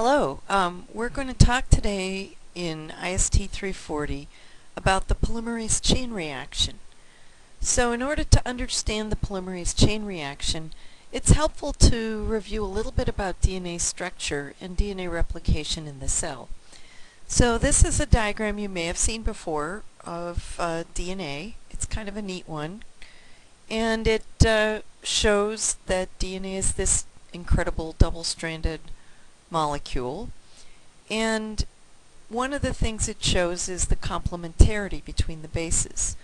Hello, um, we're going to talk today in IST 340 about the polymerase chain reaction. So in order to understand the polymerase chain reaction, it's helpful to review a little bit about DNA structure and DNA replication in the cell. So this is a diagram you may have seen before of uh, DNA. It's kind of a neat one. And it uh, shows that DNA is this incredible double-stranded molecule. And one of the things it shows is the complementarity between the bases.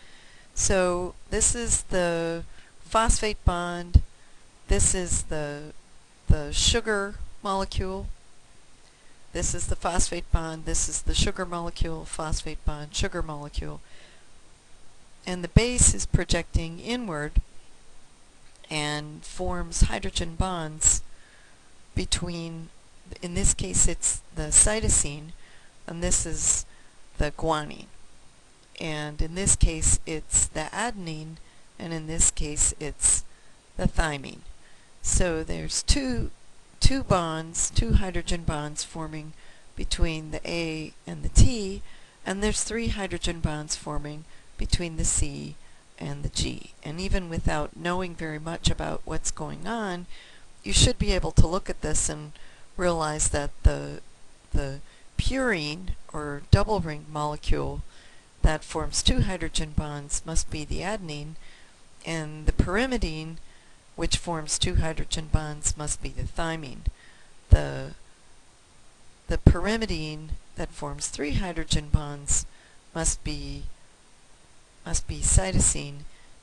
So this is the phosphate bond, this is the, the sugar molecule, this is the phosphate bond, this is the sugar molecule, phosphate bond, sugar molecule. And the base is projecting inward and forms hydrogen bonds between in this case it's the cytosine, and this is the guanine. And in this case it's the adenine, and in this case it's the thymine. So there's two, two bonds, two hydrogen bonds forming between the A and the T, and there's three hydrogen bonds forming between the C and the G. And even without knowing very much about what's going on, you should be able to look at this and realize that the, the purine, or double ring molecule, that forms two hydrogen bonds must be the adenine, and the pyrimidine, which forms two hydrogen bonds, must be the thymine. The, the pyrimidine that forms three hydrogen bonds must be must be cytosine,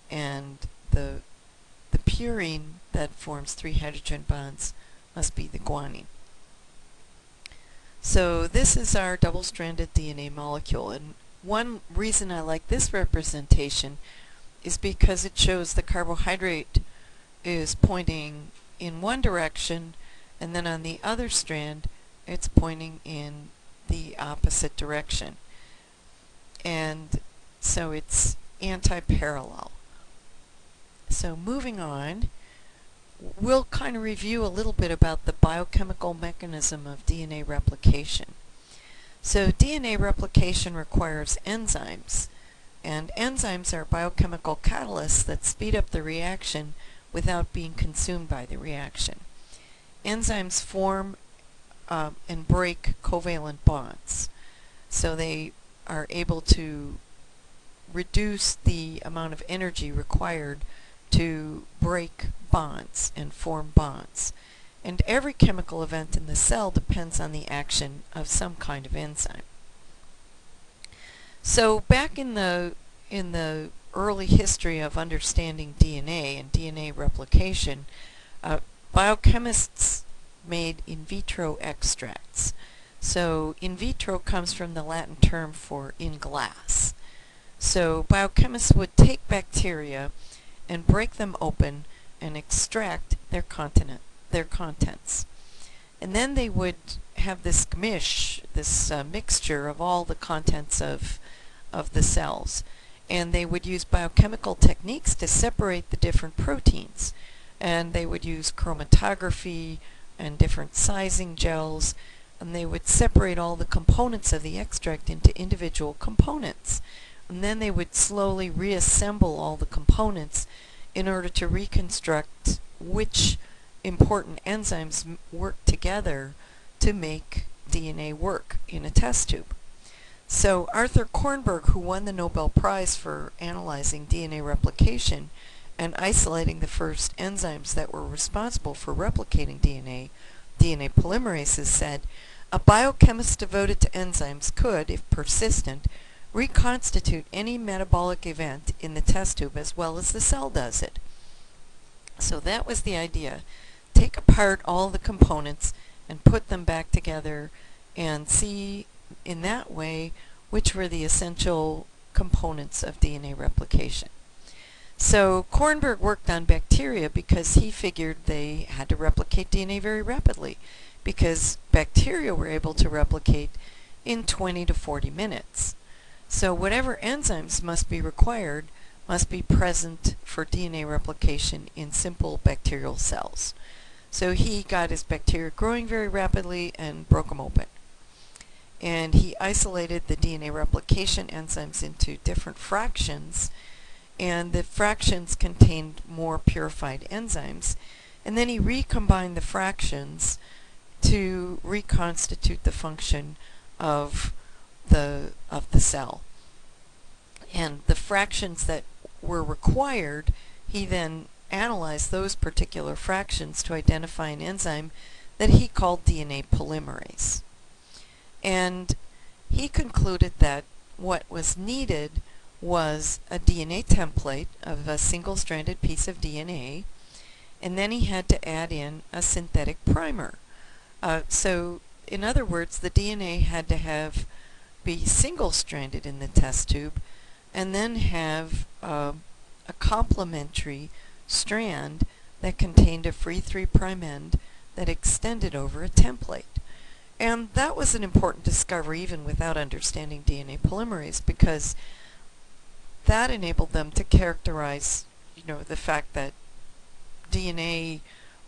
and the the purine that forms three hydrogen bonds must be the guanine. So this is our double-stranded DNA molecule and one reason I like this representation is because it shows the carbohydrate is pointing in one direction and then on the other strand it's pointing in the opposite direction. And so it's anti-parallel. So moving on, we'll kind of review a little bit about the biochemical mechanism of DNA replication. So DNA replication requires enzymes, and enzymes are biochemical catalysts that speed up the reaction without being consumed by the reaction. Enzymes form um, and break covalent bonds, so they are able to reduce the amount of energy required to break bonds and form bonds. And every chemical event in the cell depends on the action of some kind of enzyme. So back in the in the early history of understanding DNA and DNA replication, uh, biochemists made in vitro extracts. So in vitro comes from the Latin term for in glass. So biochemists would take bacteria and break them open and extract their continent, their contents. And then they would have this gmish, this uh, mixture of all the contents of, of the cells. And they would use biochemical techniques to separate the different proteins. And they would use chromatography and different sizing gels. And they would separate all the components of the extract into individual components. And then they would slowly reassemble all the components in order to reconstruct which important enzymes work together to make DNA work in a test tube. So Arthur Kornberg, who won the Nobel Prize for analyzing DNA replication and isolating the first enzymes that were responsible for replicating DNA, DNA polymerases, said, a biochemist devoted to enzymes could, if persistent, reconstitute any metabolic event in the test tube as well as the cell does it. So that was the idea. Take apart all the components and put them back together and see in that way which were the essential components of DNA replication. So Kornberg worked on bacteria because he figured they had to replicate DNA very rapidly because bacteria were able to replicate in 20 to 40 minutes. So whatever enzymes must be required must be present for DNA replication in simple bacterial cells. So he got his bacteria growing very rapidly and broke them open. And he isolated the DNA replication enzymes into different fractions, and the fractions contained more purified enzymes. And then he recombined the fractions to reconstitute the function of the of the cell. And the fractions that were required, he then analyzed those particular fractions to identify an enzyme that he called DNA polymerase. And he concluded that what was needed was a DNA template of a single-stranded piece of DNA, and then he had to add in a synthetic primer. Uh, so, in other words, the DNA had to have be single-stranded in the test tube, and then have a complementary strand that contained a free 3' end that extended over a template. And that was an important discovery even without understanding DNA polymerase because that enabled them to characterize, you know, the fact that DNA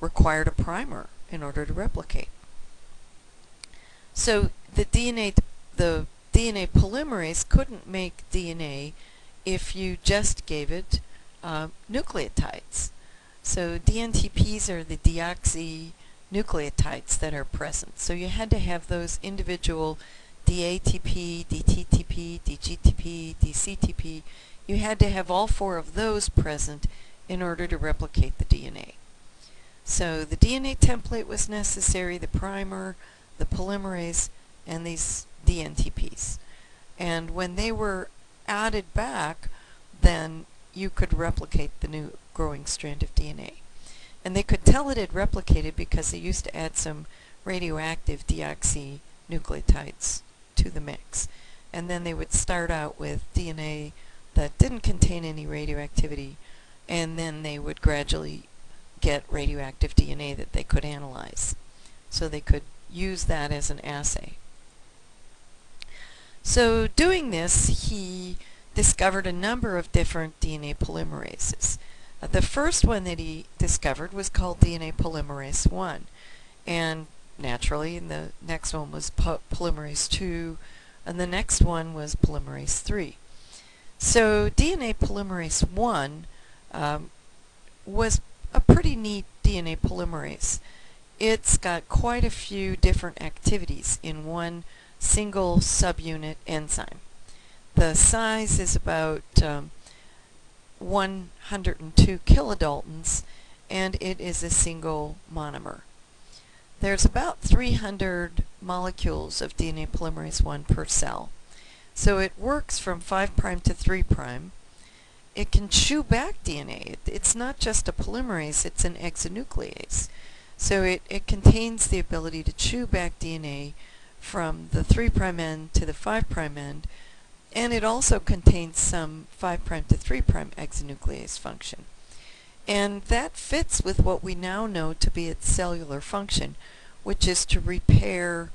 required a primer in order to replicate. So the DNA, the DNA polymerase couldn't make DNA if you just gave it uh, nucleotides. So DNTPs are the deoxynucleotides that are present. So you had to have those individual DATP, DTTP, DGTP, DCTP. You had to have all four of those present in order to replicate the DNA. So the DNA template was necessary, the primer, the polymerase, and these DNTPs. And when they were added back, then you could replicate the new growing strand of DNA. And they could tell it had replicated because they used to add some radioactive deoxynucleotides to the mix. And then they would start out with DNA that didn't contain any radioactivity, and then they would gradually get radioactive DNA that they could analyze. So they could use that as an assay. So doing this, he discovered a number of different DNA polymerases. Uh, the first one that he discovered was called DNA polymerase 1. And naturally, and the next one was po polymerase 2, and the next one was polymerase 3. So DNA polymerase 1 um, was a pretty neat DNA polymerase. It's got quite a few different activities in one single subunit enzyme. The size is about um, 102 kilodaltons and it is a single monomer. There's about 300 molecules of DNA polymerase 1 per cell. So it works from 5' to 3'. It can chew back DNA. it's not just a polymerase, it's an exonuclease. So it, it contains the ability to chew back DNA from the three prime end to the five prime end and it also contains some five prime to three prime exonuclease function. And that fits with what we now know to be its cellular function, which is to repair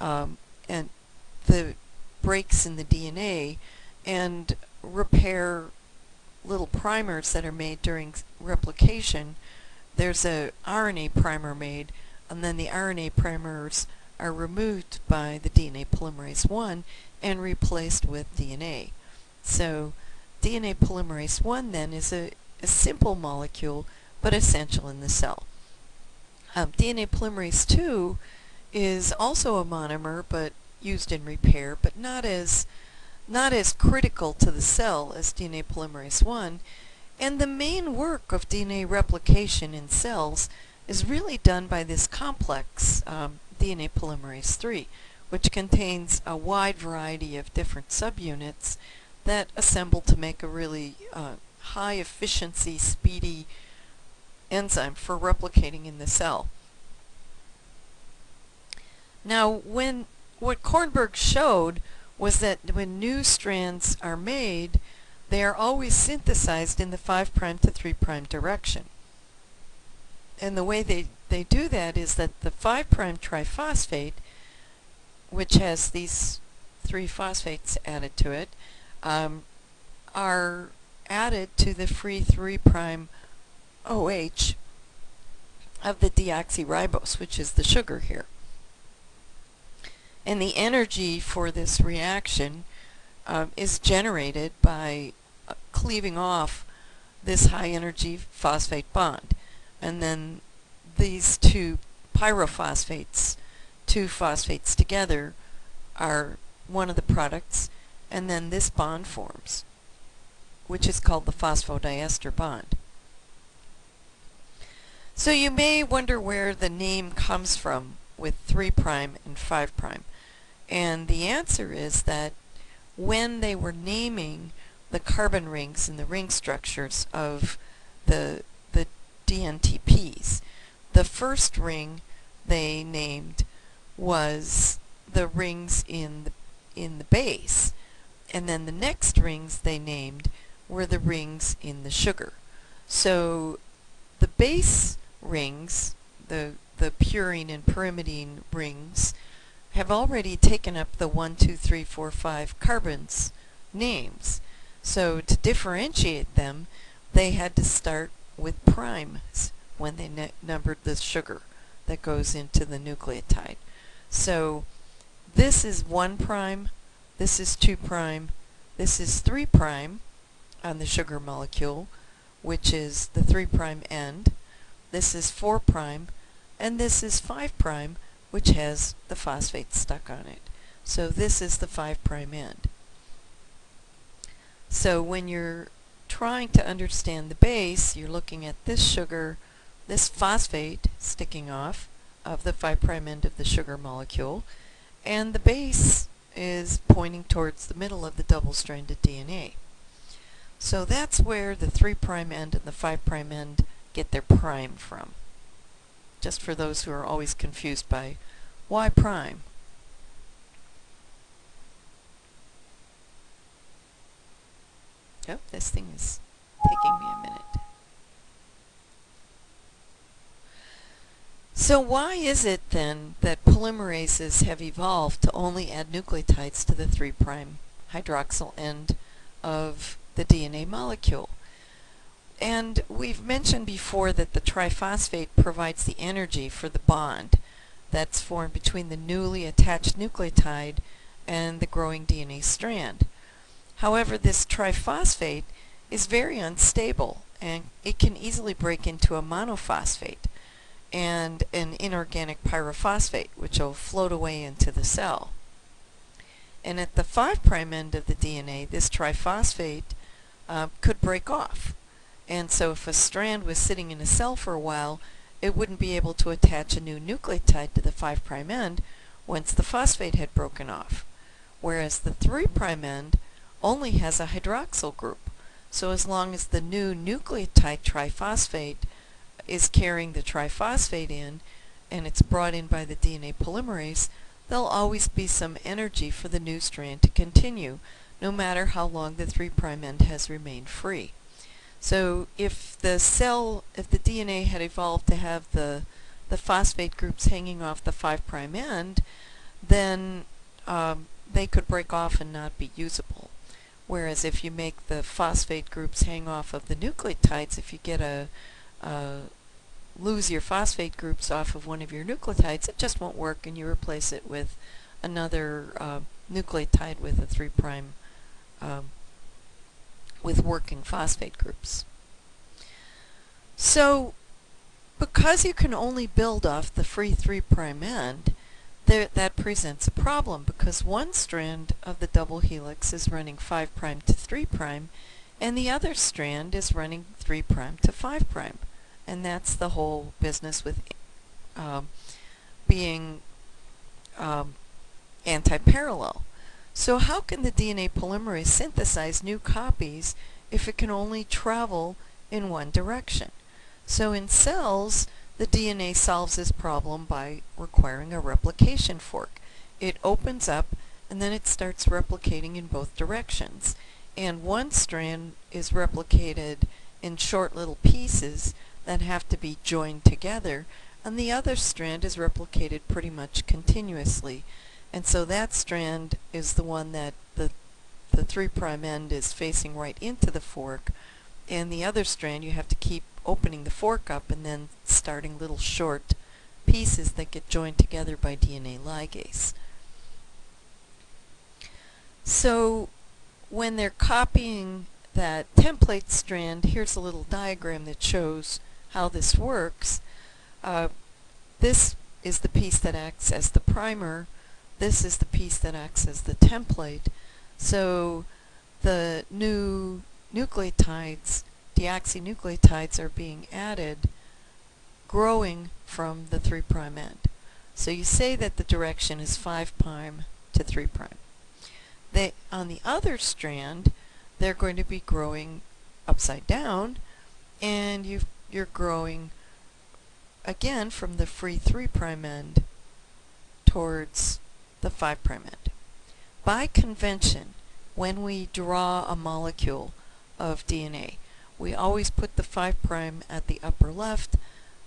um, and the breaks in the DNA and repair little primers that are made during replication. There's a RNA primer made, and then the RNA primers are removed by the DNA polymerase 1 and replaced with DNA. So DNA polymerase 1 then is a, a simple molecule but essential in the cell. Um, DNA polymerase 2 is also a monomer but used in repair but not as not as critical to the cell as DNA polymerase 1 and the main work of DNA replication in cells is really done by this complex um, DNA polymerase 3 which contains a wide variety of different subunits that assemble to make a really uh, high efficiency, speedy enzyme for replicating in the cell. Now, when what Kornberg showed was that when new strands are made, they are always synthesized in the 5' to 3' direction. And the way they, they do that is that the 5' triphosphate which has these three phosphates added to it, um, are added to the free 3' OH of the deoxyribose, which is the sugar here. And the energy for this reaction um, is generated by uh, cleaving off this high energy phosphate bond. And then these two pyrophosphates, two phosphates together, are one of the products, and then this bond forms, which is called the phosphodiester bond. So you may wonder where the name comes from with 3' and 5'. And the answer is that when they were naming the carbon rings and the ring structures of the, the DNTPs, the first ring they named was the rings in the, in the base. And then the next rings they named were the rings in the sugar. So the base rings, the, the purine and pyrimidine rings, have already taken up the 1, 2, 3, 4, 5 carbons names. So to differentiate them, they had to start with primes when they numbered the sugar that goes into the nucleotide. So this is 1 prime, this is 2 prime, this is 3 prime on the sugar molecule, which is the 3 prime end, this is 4 prime, and this is 5 prime, which has the phosphate stuck on it. So this is the 5 prime end. So when you're trying to understand the base, you're looking at this sugar, this phosphate sticking off of the 5 prime end of the sugar molecule, and the base is pointing towards the middle of the double-stranded DNA. So that's where the 3 prime end and the 5 prime end get their prime from. Just for those who are always confused by why prime? Oh, this thing is taking me a minute. So why is it then that polymerases have evolved to only add nucleotides to the 3' hydroxyl end of the DNA molecule? And we've mentioned before that the triphosphate provides the energy for the bond that's formed between the newly attached nucleotide and the growing DNA strand. However, this triphosphate is very unstable and it can easily break into a monophosphate and an inorganic pyrophosphate which will float away into the cell. And at the 5' end of the DNA, this triphosphate uh, could break off and so if a strand was sitting in a cell for a while, it wouldn't be able to attach a new nucleotide to the 5' end once the phosphate had broken off. Whereas the 3' end only has a hydroxyl group. So as long as the new nucleotide triphosphate is carrying the triphosphate in and it's brought in by the DNA polymerase, there'll always be some energy for the new strand to continue, no matter how long the 3' end has remained free. So if the cell, if the DNA had evolved to have the, the phosphate groups hanging off the 5' end, then um, they could break off and not be usable. Whereas if you make the phosphate groups hang off of the nucleotides, if you get a, a lose your phosphate groups off of one of your nucleotides, it just won't work and you replace it with another uh, nucleotide with a 3' um, with working phosphate groups. So because you can only build off the free 3' prime end, there, that presents a problem because one strand of the double helix is running 5' to 3' and the other strand is running 3' to 5'. And that's the whole business with um, being um, anti-parallel. So how can the DNA polymerase synthesize new copies if it can only travel in one direction? So in cells, the DNA solves this problem by requiring a replication fork. It opens up and then it starts replicating in both directions. And one strand is replicated in short little pieces that have to be joined together, and the other strand is replicated pretty much continuously. And so that strand is the one that the, the 3' end is facing right into the fork, and the other strand you have to keep opening the fork up and then starting little short pieces that get joined together by DNA ligase. So when they're copying that template strand, here's a little diagram that shows how this works. Uh, this is the piece that acts as the primer. This is the piece that acts as the template. So the new nucleotides, deoxynucleotides, are being added growing from the 3' end. So you say that the direction is 5' to 3'. They, on the other strand, they're going to be growing upside down, and you you're growing again from the free 3' end towards the 5' end. By convention, when we draw a molecule of DNA, we always put the 5' prime at the upper left,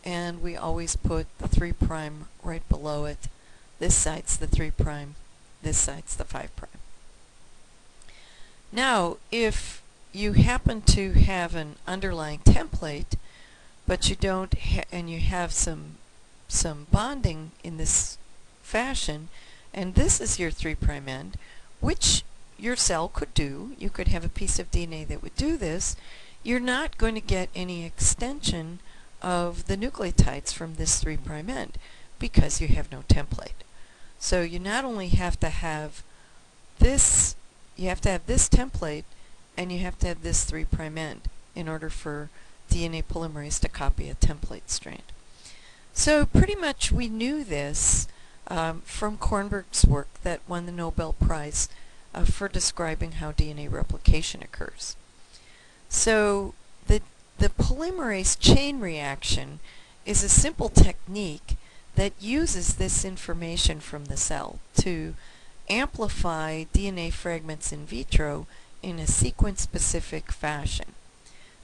and we always put the 3' prime right below it. This side's the 3', prime, this side's the 5'. prime. Now, if you happen to have an underlying template, but you don't, and you have some some bonding in this fashion, and this is your 3' end, which your cell could do, you could have a piece of DNA that would do this, you're not going to get any extension of the nucleotides from this 3' end because you have no template. So you not only have to have this you have to have this template and you have to have this 3' end in order for DNA polymerase to copy a template strand. So pretty much we knew this um, from Kornberg's work that won the Nobel Prize uh, for describing how DNA replication occurs. So the, the polymerase chain reaction is a simple technique that uses this information from the cell to amplify DNA fragments in vitro in a sequence-specific fashion.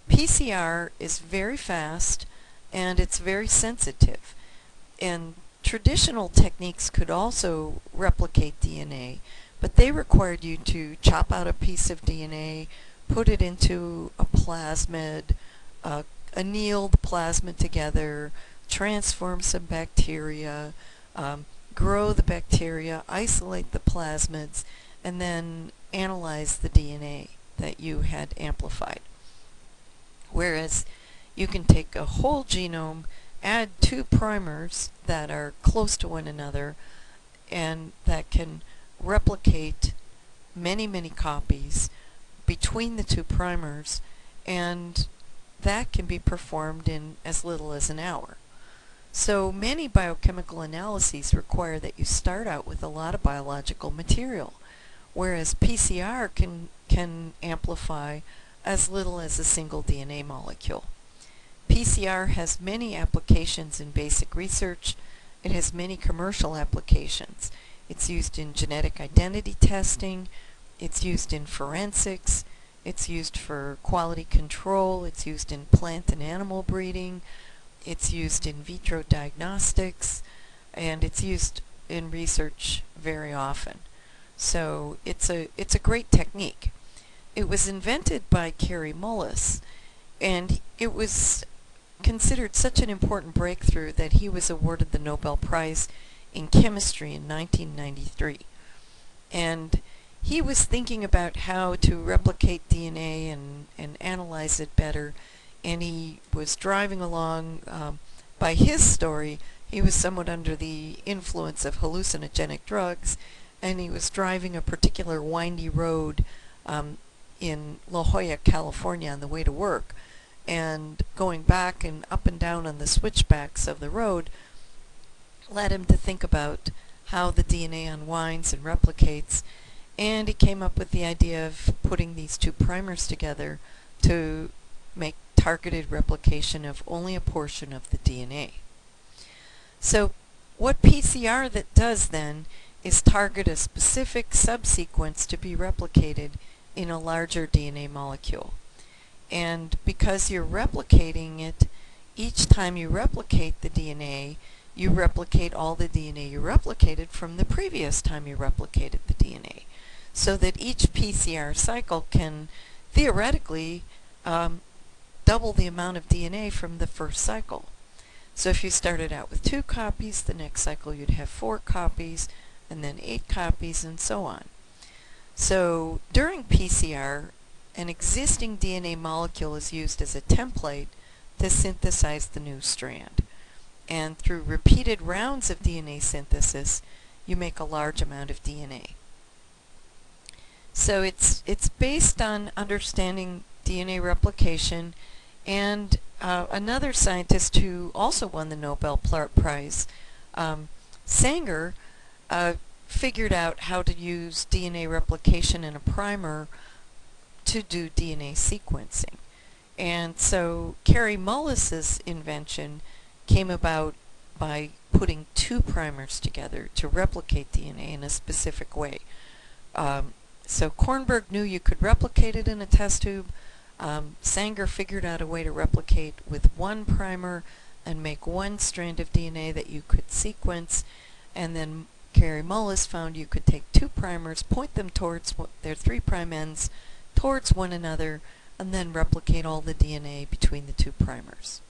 PCR is very fast and it's very sensitive. And traditional techniques could also replicate DNA, but they required you to chop out a piece of DNA, put it into a plasmid, uh, anneal the plasmid together, transform some bacteria, um, grow the bacteria, isolate the plasmids, and then analyze the DNA that you had amplified. Whereas you can take a whole genome, add two primers that are close to one another, and that can replicate many, many copies between the two primers, and that can be performed in as little as an hour. So many biochemical analyses require that you start out with a lot of biological material, whereas PCR can, can amplify as little as a single DNA molecule. PCR has many applications in basic research. It has many commercial applications. It's used in genetic identity testing. It's used in forensics. It's used for quality control. It's used in plant and animal breeding. It's used in vitro diagnostics, and it's used in research very often. So it's a, it's a great technique. It was invented by Kary Mullis, and it was considered such an important breakthrough that he was awarded the Nobel Prize in Chemistry in 1993. And he was thinking about how to replicate DNA and, and analyze it better and he was driving along. Um, by his story, he was somewhat under the influence of hallucinogenic drugs, and he was driving a particular windy road um, in La Jolla, California, on the way to work, and going back and up and down on the switchbacks of the road led him to think about how the DNA unwinds and replicates, and he came up with the idea of putting these two primers together to make targeted replication of only a portion of the DNA. So what PCR that does then is target a specific subsequence to be replicated in a larger DNA molecule. And because you're replicating it, each time you replicate the DNA, you replicate all the DNA you replicated from the previous time you replicated the DNA. So that each PCR cycle can theoretically um, double the amount of DNA from the first cycle. So if you started out with two copies, the next cycle you'd have four copies, and then eight copies, and so on. So during PCR, an existing DNA molecule is used as a template to synthesize the new strand. And through repeated rounds of DNA synthesis, you make a large amount of DNA. So it's, it's based on understanding DNA replication and uh, another scientist who also won the Nobel Prize, um, Sanger, uh, figured out how to use DNA replication in a primer to do DNA sequencing. And so Kary Mullis's invention came about by putting two primers together to replicate DNA in a specific way. Um, so Kornberg knew you could replicate it in a test tube. Um, Sanger figured out a way to replicate with one primer and make one strand of DNA that you could sequence. And then Kary Mullis found you could take two primers, point them towards their three prime ends, towards one another, and then replicate all the DNA between the two primers.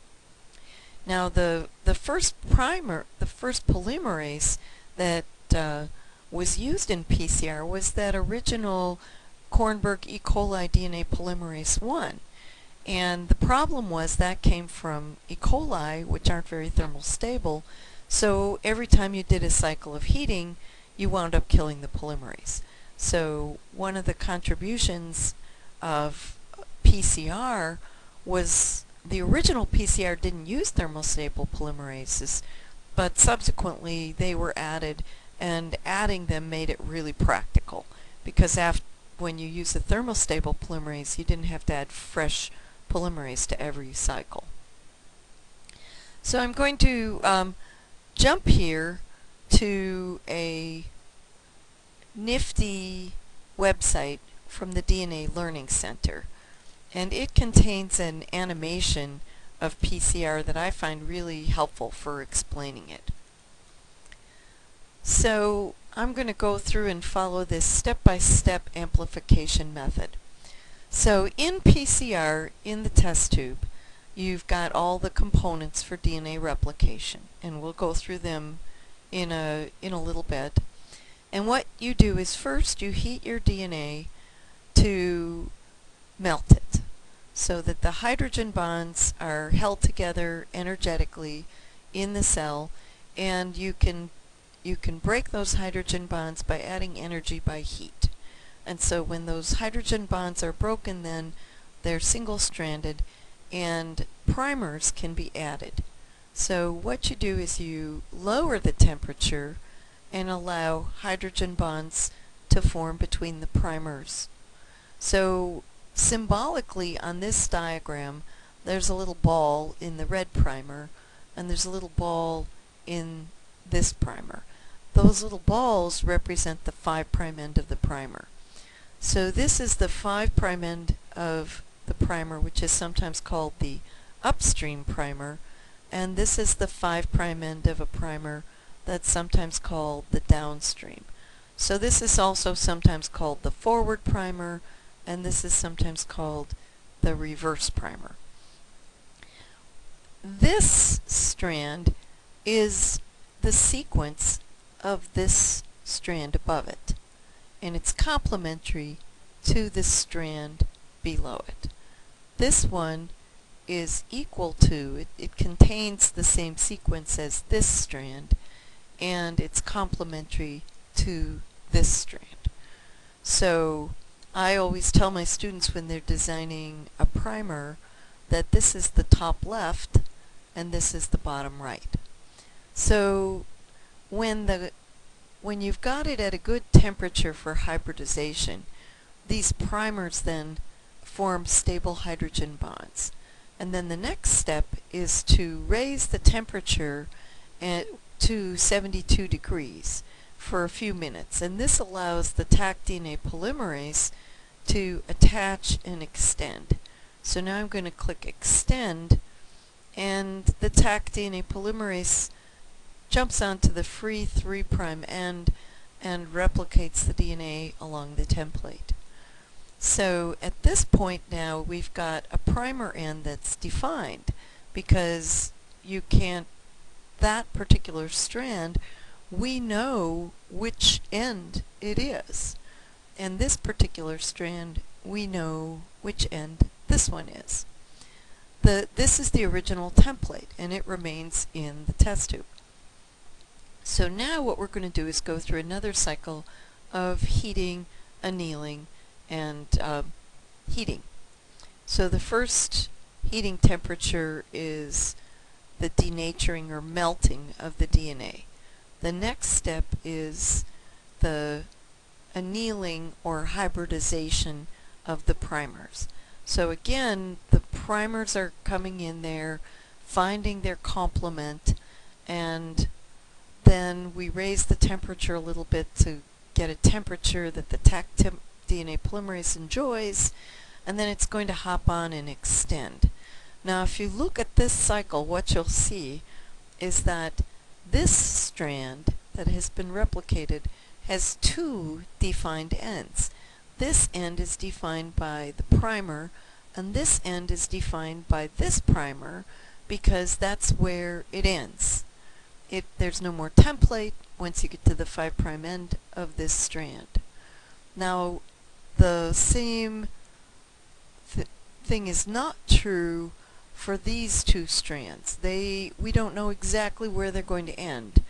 Now the the first primer, the first polymerase that uh, was used in PCR was that original Kornberg E. coli DNA polymerase 1. And the problem was that came from E. coli, which aren't very thermal stable, so every time you did a cycle of heating, you wound up killing the polymerase. So one of the contributions of PCR was the original PCR didn't use thermostable polymerases, but subsequently they were added, and adding them made it really practical because after, when you use a thermostable polymerase, you didn't have to add fresh polymerase to every cycle. So I'm going to um, jump here to a nifty website from the DNA Learning Center and it contains an animation of PCR that I find really helpful for explaining it. So I'm going to go through and follow this step-by-step -step amplification method. So in PCR, in the test tube, you've got all the components for DNA replication and we'll go through them in a, in a little bit. And what you do is first you heat your DNA to melt it so that the hydrogen bonds are held together energetically in the cell and you can you can break those hydrogen bonds by adding energy by heat. And so when those hydrogen bonds are broken then they're single-stranded and primers can be added. So what you do is you lower the temperature and allow hydrogen bonds to form between the primers. So symbolically on this diagram there's a little ball in the red primer and there's a little ball in this primer. Those little balls represent the 5' end of the primer. So this is the 5' end of the primer which is sometimes called the upstream primer and this is the 5' end of a primer that's sometimes called the downstream. So this is also sometimes called the forward primer and this is sometimes called the reverse primer. This strand is the sequence of this strand above it and it's complementary to this strand below it. This one is equal to, it, it contains the same sequence as this strand and it's complementary to this strand. So I always tell my students when they're designing a primer that this is the top left and this is the bottom right. So when the when you've got it at a good temperature for hybridization, these primers then form stable hydrogen bonds. And then the next step is to raise the temperature at, to 72 degrees for a few minutes. And this allows the Taq DNA polymerase to attach and extend. So now I'm going to click extend and the Taq DNA polymerase jumps onto the free 3' end and replicates the DNA along the template. So at this point now we've got a primer end that's defined because you can't, that particular strand, we know which end it is. And this particular strand, we know which end this one is. The, this is the original template and it remains in the test tube. So now what we're going to do is go through another cycle of heating, annealing, and uh, heating. So the first heating temperature is the denaturing or melting of the DNA. The next step is the annealing or hybridization of the primers. So again, the primers are coming in there, finding their complement, and then we raise the temperature a little bit to get a temperature that the Taq DNA polymerase enjoys, and then it's going to hop on and extend. Now if you look at this cycle, what you'll see is that this strand that has been replicated has two defined ends. This end is defined by the primer, and this end is defined by this primer because that's where it ends. It, there's no more template once you get to the 5' end of this strand. Now, the same th thing is not true for these two strands. They, we don't know exactly where they're going to end.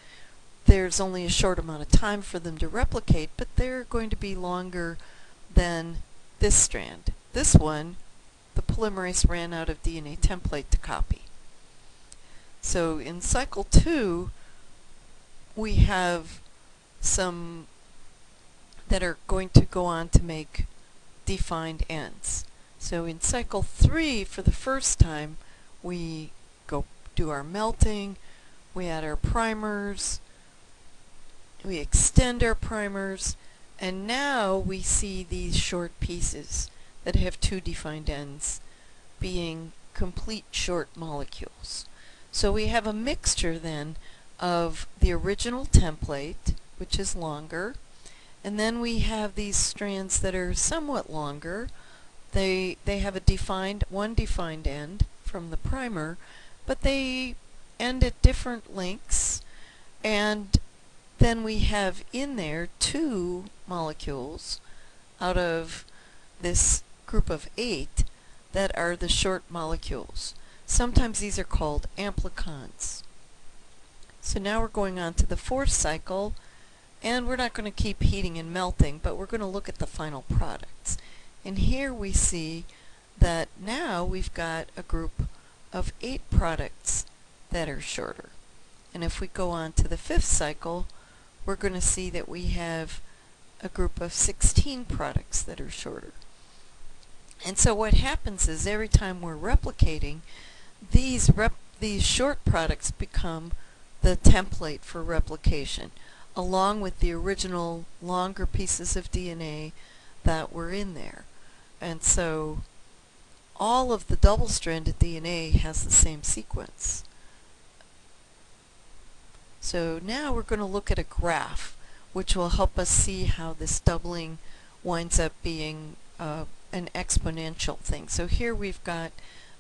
There's only a short amount of time for them to replicate, but they're going to be longer than this strand. This one, the polymerase ran out of DNA template to copy. So in cycle two, we have some that are going to go on to make defined ends. So in cycle three, for the first time, we go do our melting, we add our primers, we extend our primers, and now we see these short pieces that have two defined ends being complete short molecules. So we have a mixture then of the original template, which is longer, and then we have these strands that are somewhat longer. They, they have a defined, one defined end from the primer, but they end at different lengths. And then we have in there two molecules out of this group of eight that are the short molecules. Sometimes these are called amplicons. So now we're going on to the fourth cycle, and we're not going to keep heating and melting, but we're going to look at the final products. And here we see that now we've got a group of eight products that are shorter. And if we go on to the fifth cycle, we're going to see that we have a group of 16 products that are shorter. And so what happens is every time we're replicating, these, rep these short products become the template for replication along with the original longer pieces of DNA that were in there. And so all of the double-stranded DNA has the same sequence. So now we're going to look at a graph which will help us see how this doubling winds up being uh, an exponential thing. So here we've got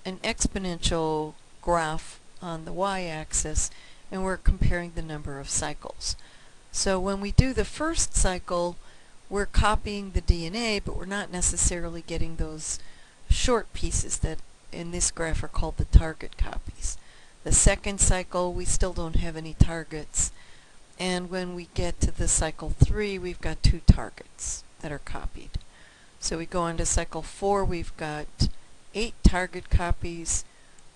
an exponential graph on the y-axis and we're comparing the number of cycles. So when we do the first cycle, we're copying the DNA, but we're not necessarily getting those short pieces that in this graph are called the target copies. The second cycle, we still don't have any targets. And when we get to the cycle three, we've got two targets that are copied. So we go on to cycle four, we've got eight target copies,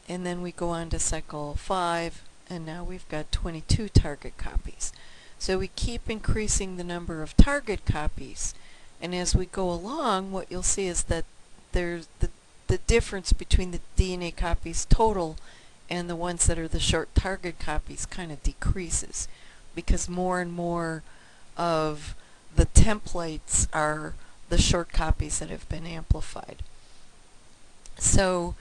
and then we go on to cycle five, and now we've got 22 target copies. So we keep increasing the number of target copies. And as we go along, what you'll see is that there's the, the difference between the DNA copies total and the ones that are the short target copies kind of decreases because more and more of the templates are the short copies that have been amplified. So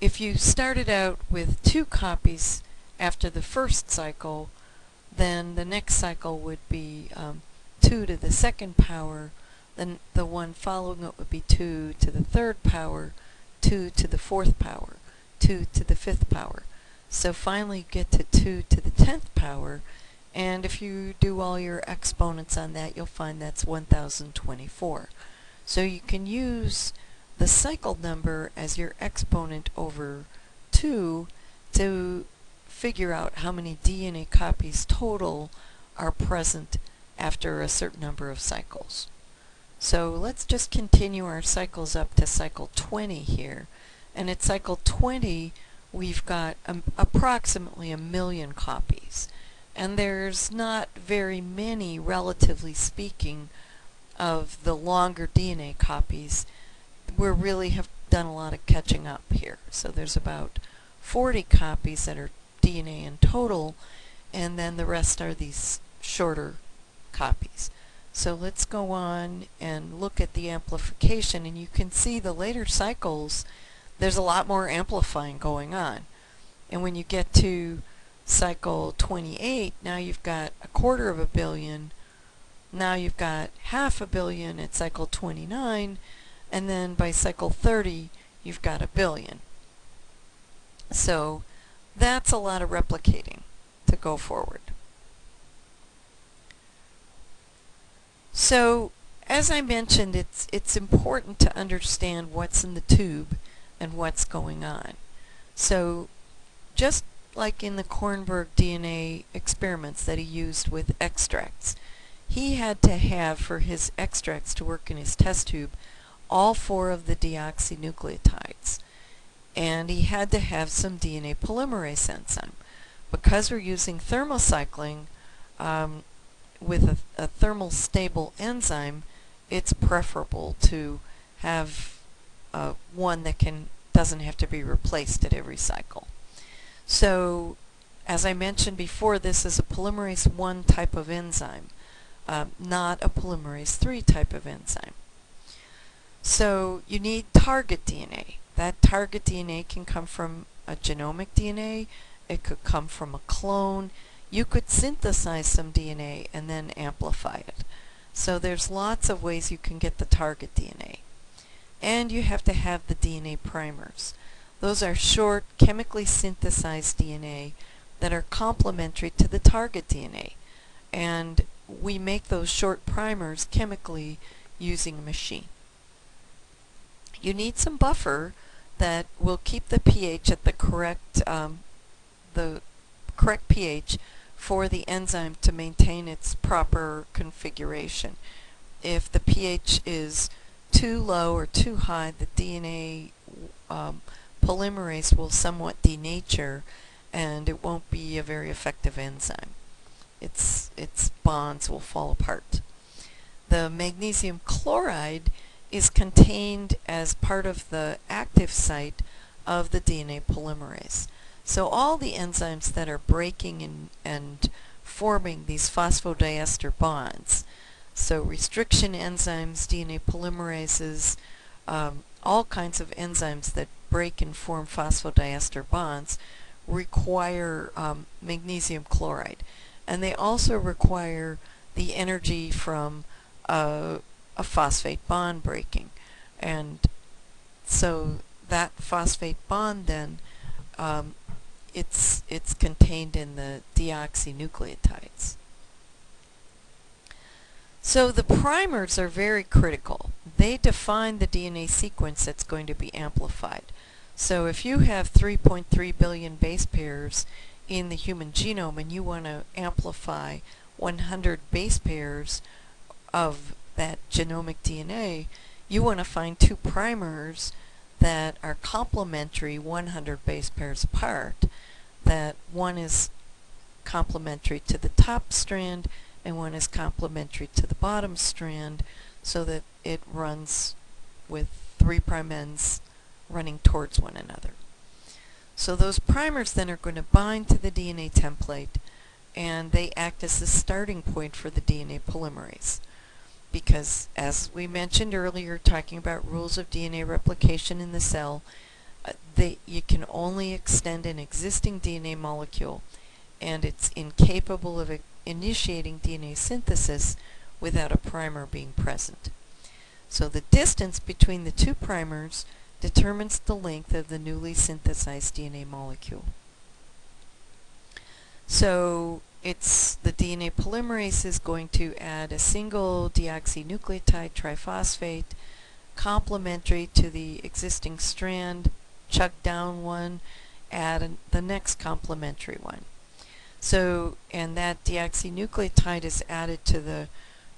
if you started out with two copies after the first cycle, then the next cycle would be um, 2 to the second power, then the one following it would be 2 to the third power, 2 to the fourth power, 2 to the fifth power. So finally you get to 2 to the 10th power, and if you do all your exponents on that, you'll find that's 1024. So you can use the cycle number as your exponent over 2 to figure out how many DNA copies total are present after a certain number of cycles. So let's just continue our cycles up to cycle 20 here. And at cycle 20, we've got um, approximately a million copies. And there's not very many, relatively speaking, of the longer DNA copies. We really have done a lot of catching up here. So there's about 40 copies that are DNA in total, and then the rest are these shorter copies. So let's go on and look at the amplification and you can see the later cycles there's a lot more amplifying going on. And when you get to cycle 28 now you've got a quarter of a billion now you've got half a billion at cycle 29 and then by cycle 30 you've got a billion. So that's a lot of replicating to go forward. So, as I mentioned, it's, it's important to understand what's in the tube and what's going on. So, just like in the Kornberg DNA experiments that he used with extracts, he had to have, for his extracts to work in his test tube, all four of the deoxynucleotides. And he had to have some DNA polymerase enzyme. Because we're using thermocycling, um, with a, a thermal stable enzyme, it's preferable to have uh, one that can doesn't have to be replaced at every cycle. So, as I mentioned before, this is a polymerase 1 type of enzyme, uh, not a polymerase 3 type of enzyme. So you need target DNA. That target DNA can come from a genomic DNA, it could come from a clone, you could synthesize some DNA and then amplify it. So there's lots of ways you can get the target DNA. And you have to have the DNA primers. Those are short, chemically synthesized DNA that are complementary to the target DNA. And we make those short primers chemically using a machine. You need some buffer that will keep the pH at the correct um, the correct pH for the enzyme to maintain its proper configuration. If the pH is too low or too high, the DNA um, polymerase will somewhat denature and it won't be a very effective enzyme. Its, its bonds will fall apart. The magnesium chloride is contained as part of the active site of the DNA polymerase. So all the enzymes that are breaking and, and forming these phosphodiester bonds, so restriction enzymes, DNA polymerases, um, all kinds of enzymes that break and form phosphodiester bonds require um, magnesium chloride. And they also require the energy from a, a phosphate bond breaking. And so that phosphate bond then um, it's, it's contained in the deoxynucleotides. So the primers are very critical. They define the DNA sequence that's going to be amplified. So if you have 3.3 billion base pairs in the human genome and you want to amplify 100 base pairs of that genomic DNA, you want to find two primers that are complementary 100 base pairs apart, that one is complementary to the top strand and one is complementary to the bottom strand so that it runs with three prime ends running towards one another. So those primers then are going to bind to the DNA template and they act as the starting point for the DNA polymerase because as we mentioned earlier talking about rules of DNA replication in the cell, uh, you can only extend an existing DNA molecule and it's incapable of initiating DNA synthesis without a primer being present. So the distance between the two primers determines the length of the newly synthesized DNA molecule. So it's the DNA polymerase is going to add a single deoxynucleotide triphosphate complementary to the existing strand, chuck down one, add an, the next complementary one. So, and that deoxynucleotide is added to the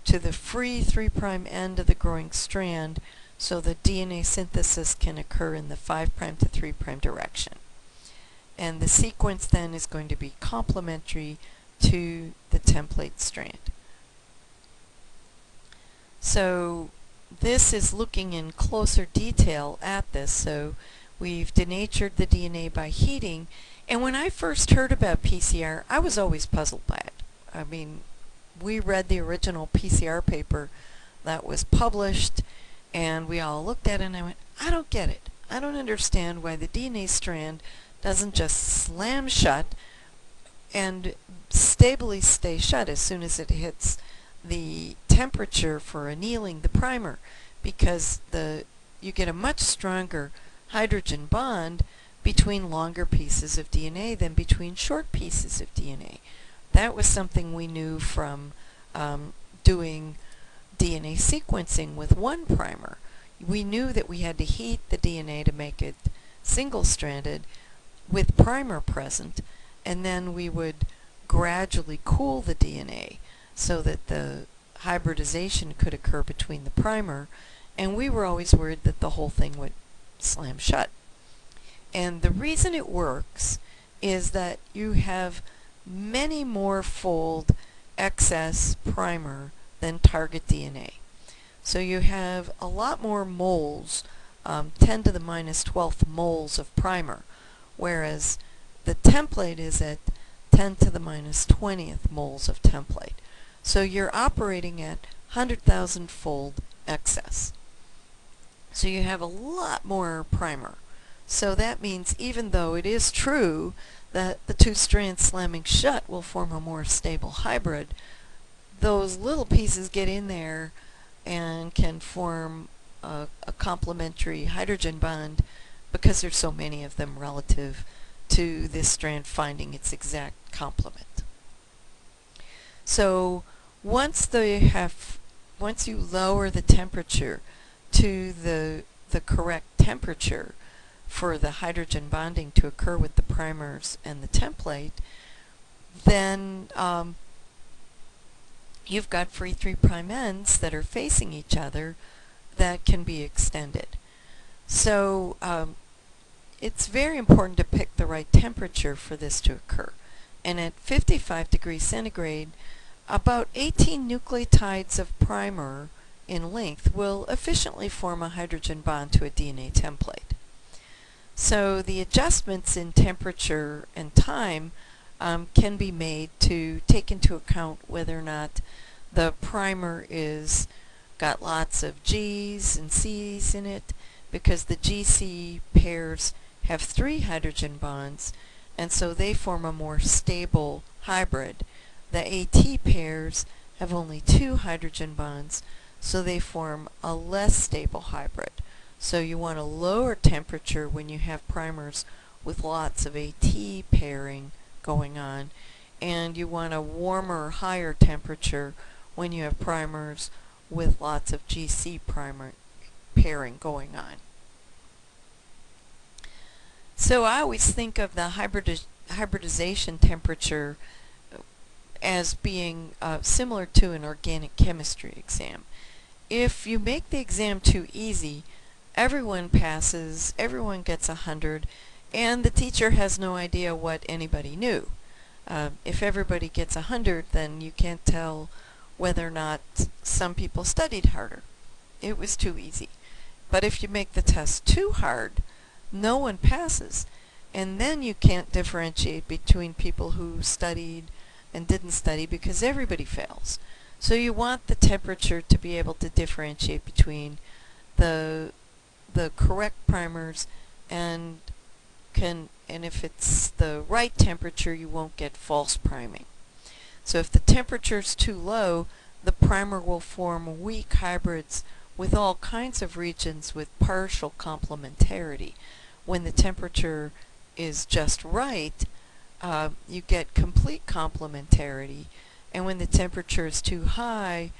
to the free 3' end of the growing strand so the DNA synthesis can occur in the 5' to 3' direction. And the sequence then is going to be complementary to the template strand. So this is looking in closer detail at this. So we've denatured the DNA by heating. And when I first heard about PCR, I was always puzzled by it. I mean, we read the original PCR paper that was published and we all looked at it and I went, I don't get it. I don't understand why the DNA strand doesn't just slam shut and stably stay shut as soon as it hits the temperature for annealing the primer because the you get a much stronger hydrogen bond between longer pieces of DNA than between short pieces of DNA. That was something we knew from um, doing DNA sequencing with one primer. We knew that we had to heat the DNA to make it single-stranded with primer present, and then we would gradually cool the DNA so that the hybridization could occur between the primer, and we were always worried that the whole thing would slam shut. And the reason it works is that you have many more fold excess primer than target DNA. So you have a lot more moles, um, 10 to the minus 12th moles of primer, whereas the template is at 10 to the minus 20th moles of template. So you're operating at 100,000 fold excess. So you have a lot more primer. So that means even though it is true that the two strands slamming shut will form a more stable hybrid, those little pieces get in there and can form a, a complementary hydrogen bond because there's so many of them relative to this strand finding its exact complement. So once they have once you lower the temperature to the the correct temperature for the hydrogen bonding to occur with the primers and the template, then um, you've got free 3' prime ends that are facing each other that can be extended. So um, it's very important to pick the right temperature for this to occur. And at 55 degrees centigrade, about 18 nucleotides of primer in length will efficiently form a hydrogen bond to a DNA template. So the adjustments in temperature and time um, can be made to take into account whether or not the primer is got lots of G's and C's in it because the GC pairs have three hydrogen bonds and so they form a more stable hybrid. The AT pairs have only two hydrogen bonds so they form a less stable hybrid. So you want a lower temperature when you have primers with lots of AT pairing going on and you want a warmer, higher temperature when you have primers with lots of GC primer pairing going on. So I always think of the hybridiz hybridization temperature as being uh, similar to an organic chemistry exam. If you make the exam too easy, everyone passes, everyone gets a 100, and the teacher has no idea what anybody knew. Uh, if everybody gets a 100, then you can't tell whether or not some people studied harder. It was too easy. But if you make the test too hard, no one passes. And then you can't differentiate between people who studied and didn't study because everybody fails. So you want the temperature to be able to differentiate between the the correct primers and can and if it's the right temperature you won't get false priming. So if the temperature is too low, the primer will form weak hybrids with all kinds of regions with partial complementarity. When the temperature is just right, uh, you get complete complementarity. And when the temperature is too high,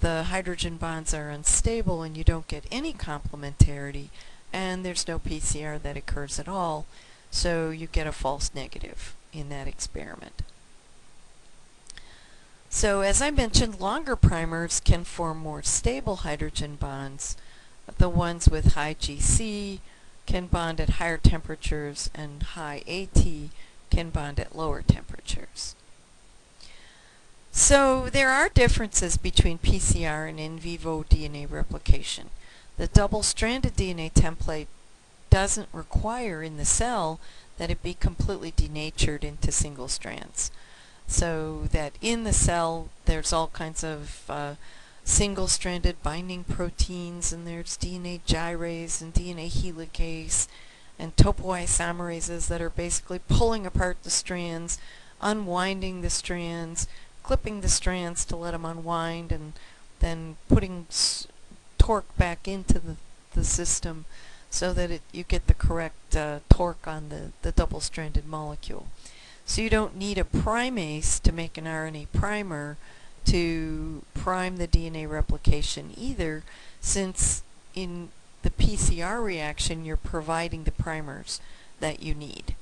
the hydrogen bonds are unstable and you don't get any complementarity and there's no PCR that occurs at all. So you get a false negative in that experiment. So as I mentioned, longer primers can form more stable hydrogen bonds. The ones with high GC can bond at higher temperatures and high AT can bond at lower temperatures. So there are differences between PCR and in vivo DNA replication. The double-stranded DNA template doesn't require in the cell that it be completely denatured into single strands. So that in the cell there's all kinds of uh, single-stranded binding proteins and there's DNA gyrase and DNA helicase and topoisomerases that are basically pulling apart the strands, unwinding the strands, clipping the strands to let them unwind and then putting torque back into the, the system so that it, you get the correct uh, torque on the, the double-stranded molecule. So you don't need a primase to make an RNA primer to prime the DNA replication either, since in the PCR reaction you're providing the primers that you need.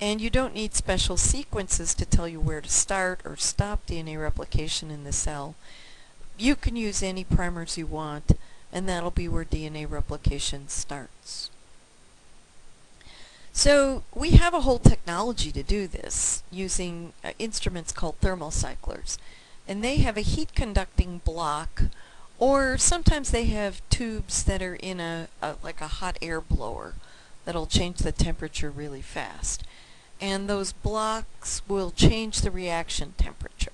And you don't need special sequences to tell you where to start or stop DNA replication in the cell. You can use any primers you want, and that'll be where DNA replication starts. So we have a whole technology to do this using uh, instruments called thermal cyclers. And they have a heat conducting block or sometimes they have tubes that are in a, a like a hot air blower that'll change the temperature really fast. And those blocks will change the reaction temperature.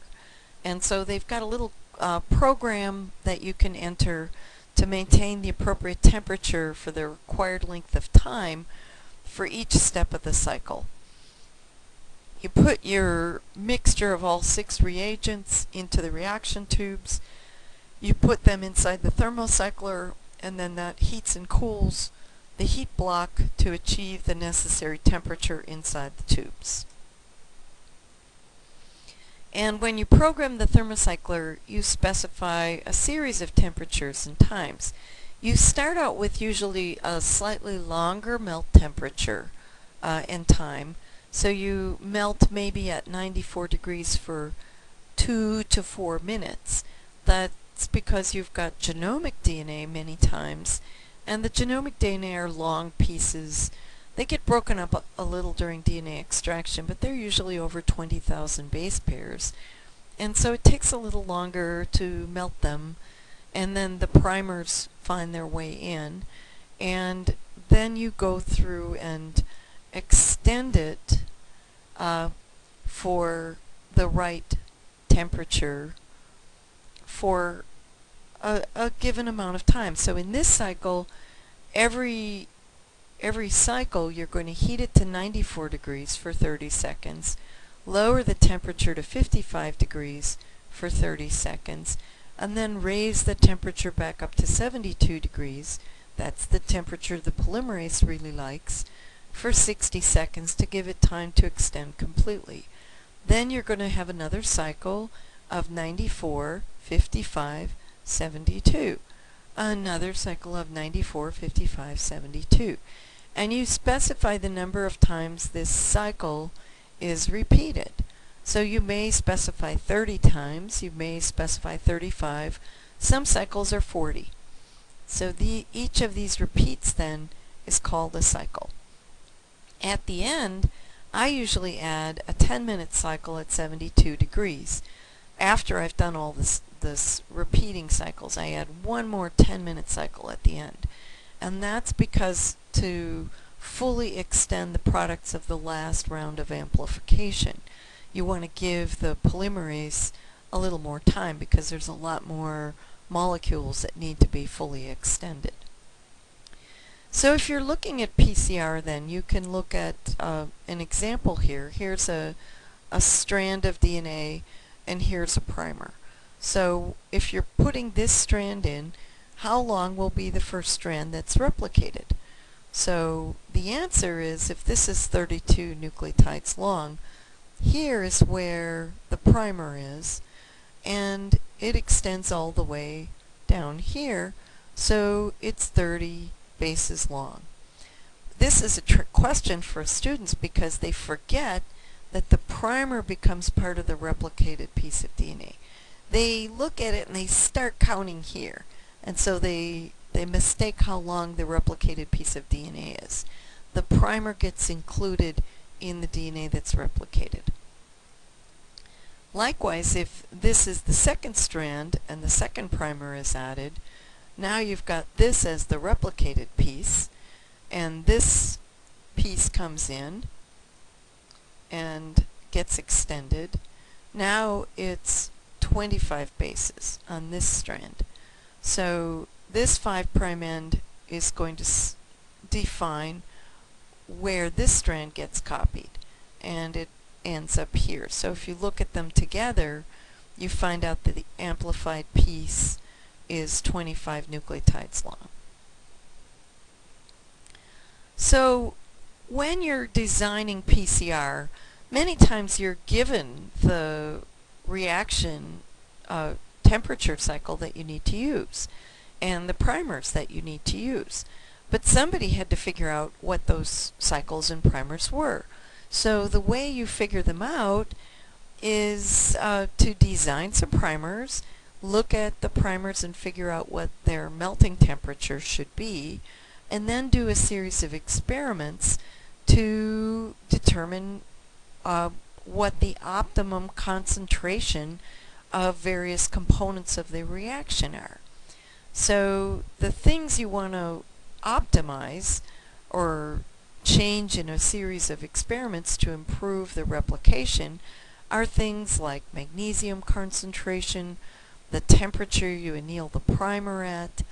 And so they've got a little uh, program that you can enter to maintain the appropriate temperature for the required length of time for each step of the cycle. You put your mixture of all six reagents into the reaction tubes. You put them inside the thermocycler and then that heats and cools the heat block to achieve the necessary temperature inside the tubes. And when you program the thermocycler, you specify a series of temperatures and times. You start out with usually a slightly longer melt temperature uh, and time. So you melt maybe at 94 degrees for two to four minutes. That's because you've got genomic DNA many times. And the genomic DNA are long pieces. They get broken up a, a little during DNA extraction, but they're usually over 20,000 base pairs. And so it takes a little longer to melt them and then the primers find their way in and then you go through and extend it uh, for the right temperature for a, a, given amount of time. So in this cycle, every every cycle you're going to heat it to 94 degrees for 30 seconds, lower the temperature to 55 degrees for 30 seconds, and then raise the temperature back up to 72 degrees. That's the temperature the polymerase really likes for 60 seconds to give it time to extend completely. Then you're going to have another cycle of 94, 55, 72. Another cycle of 94, 55, 72. And you specify the number of times this cycle is repeated. So you may specify 30 times, you may specify 35, some cycles are 40. So the, each of these repeats then is called a cycle. At the end, I usually add a 10 minute cycle at 72 degrees. After I've done all this, this repeating cycles, I add one more 10 minute cycle at the end. And that's because to fully extend the products of the last round of amplification you want to give the polymerase a little more time because there's a lot more molecules that need to be fully extended. So if you're looking at PCR then you can look at uh, an example here. Here's a, a strand of DNA and here's a primer. So if you're putting this strand in, how long will be the first strand that's replicated? So the answer is if this is 32 nucleotides long, here is where the primer is, and it extends all the way down here, so it's 30 bases long. This is a trick question for students because they forget that the primer becomes part of the replicated piece of DNA. They look at it and they start counting here, and so they they mistake how long the replicated piece of DNA is. The primer gets included in the DNA that's replicated. Likewise, if this is the second strand and the second primer is added, now you've got this as the replicated piece, and this piece comes in and gets extended. Now it's 25 bases on this strand. So this 5' prime end is going to define where this strand gets copied and it ends up here. So if you look at them together you find out that the amplified piece is 25 nucleotides long. So when you're designing PCR many times you're given the reaction uh, temperature cycle that you need to use and the primers that you need to use. But somebody had to figure out what those cycles and primers were. So the way you figure them out is uh, to design some primers, look at the primers and figure out what their melting temperature should be, and then do a series of experiments to determine uh, what the optimum concentration of various components of the reaction are. So the things you want to optimize or change in a series of experiments to improve the replication are things like magnesium concentration, the temperature you anneal the primer at,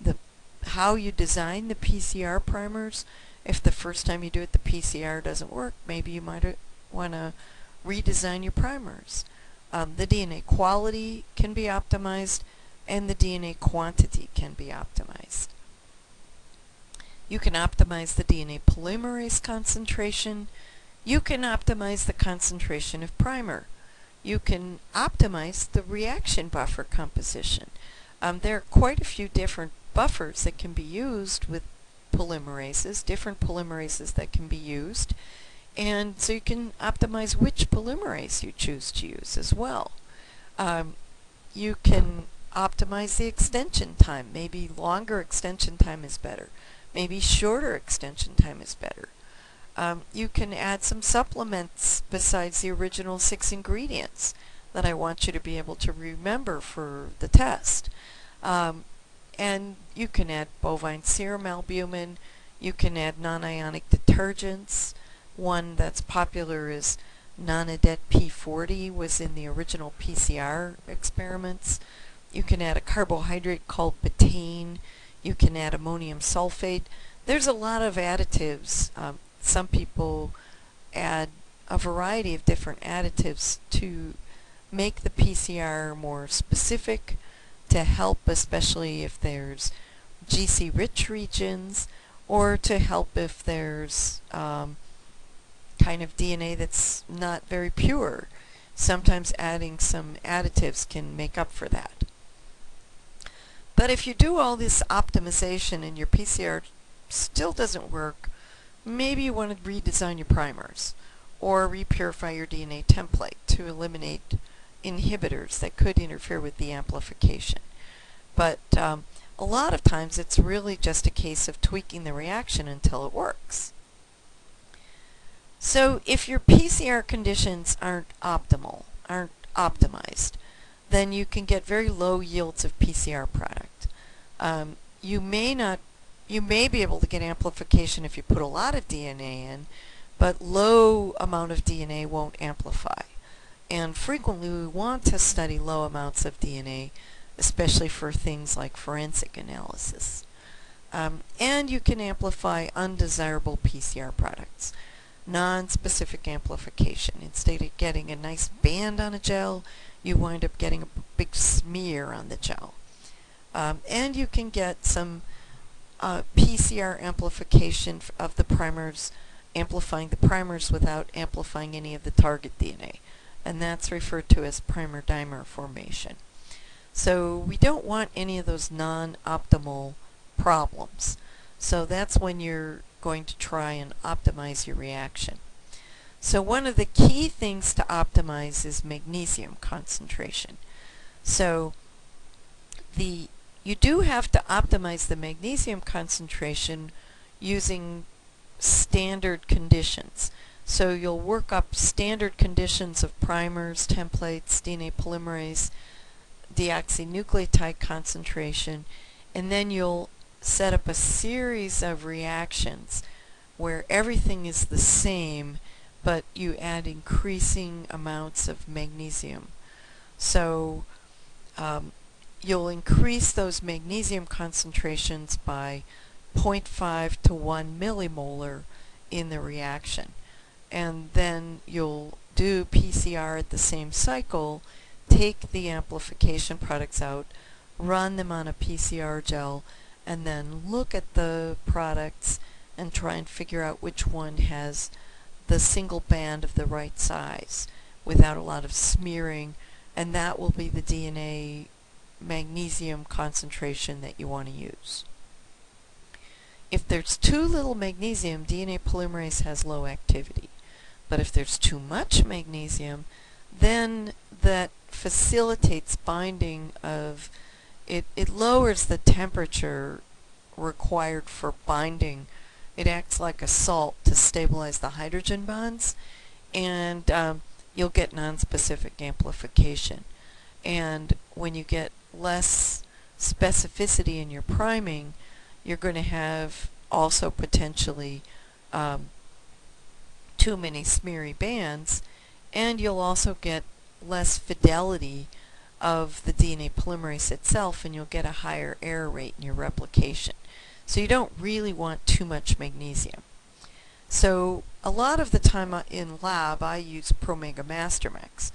the how you design the PCR primers. If the first time you do it the PCR doesn't work, maybe you might want to redesign your primers. Um, the DNA quality can be optimized and the DNA quantity can be optimized. You can optimize the DNA polymerase concentration. You can optimize the concentration of primer. You can optimize the reaction buffer composition. Um, there are quite a few different buffers that can be used with polymerases, different polymerases that can be used. And so you can optimize which polymerase you choose to use as well. Um, you can optimize the extension time. Maybe longer extension time is better. Maybe shorter extension time is better. Um, you can add some supplements besides the original six ingredients that I want you to be able to remember for the test. Um, and you can add bovine serum albumin. You can add non-ionic detergents. One that's popular is Nonidet P40 was in the original PCR experiments. You can add a carbohydrate called betaine. You can add ammonium sulfate. There's a lot of additives. Um, some people add a variety of different additives to make the PCR more specific to help especially if there's GC rich regions or to help if there's um, kind of DNA that's not very pure. Sometimes adding some additives can make up for that. But if you do all this optimization and your PCR still doesn't work, maybe you want to redesign your primers or repurify your DNA template to eliminate inhibitors that could interfere with the amplification. But um, a lot of times it's really just a case of tweaking the reaction until it works. So if your PCR conditions aren't optimal, aren't optimized, then you can get very low yields of PCR product. Um, you may not, you may be able to get amplification if you put a lot of DNA in, but low amount of DNA won't amplify. And frequently we want to study low amounts of DNA, especially for things like forensic analysis. Um, and you can amplify undesirable PCR products. Non-specific amplification. Instead of getting a nice band on a gel, you wind up getting a big smear on the gel. Um, and you can get some uh, PCR amplification of the primers, amplifying the primers without amplifying any of the target DNA. And that's referred to as primer-dimer formation. So we don't want any of those non-optimal problems. So that's when you're going to try and optimize your reaction. So one of the key things to optimize is magnesium concentration. So the you do have to optimize the magnesium concentration using standard conditions. So you'll work up standard conditions of primers, templates, DNA polymerase, deoxynucleotide concentration, and then you'll set up a series of reactions where everything is the same but you add increasing amounts of magnesium. So um, you'll increase those magnesium concentrations by 0.5 to 1 millimolar in the reaction. And then you'll do PCR at the same cycle, take the amplification products out, run them on a PCR gel, and then look at the products and try and figure out which one has the single band of the right size without a lot of smearing and that will be the DNA magnesium concentration that you want to use. If there's too little magnesium, DNA polymerase has low activity. But if there's too much magnesium, then that facilitates binding of, it, it lowers the temperature required for binding it acts like a salt to stabilize the hydrogen bonds, and um, you'll get nonspecific amplification. And when you get less specificity in your priming, you're going to have also potentially um, too many smeary bands, and you'll also get less fidelity of the DNA polymerase itself, and you'll get a higher error rate in your replication. So you don't really want too much magnesium. So a lot of the time uh, in lab I use Promega Master Mix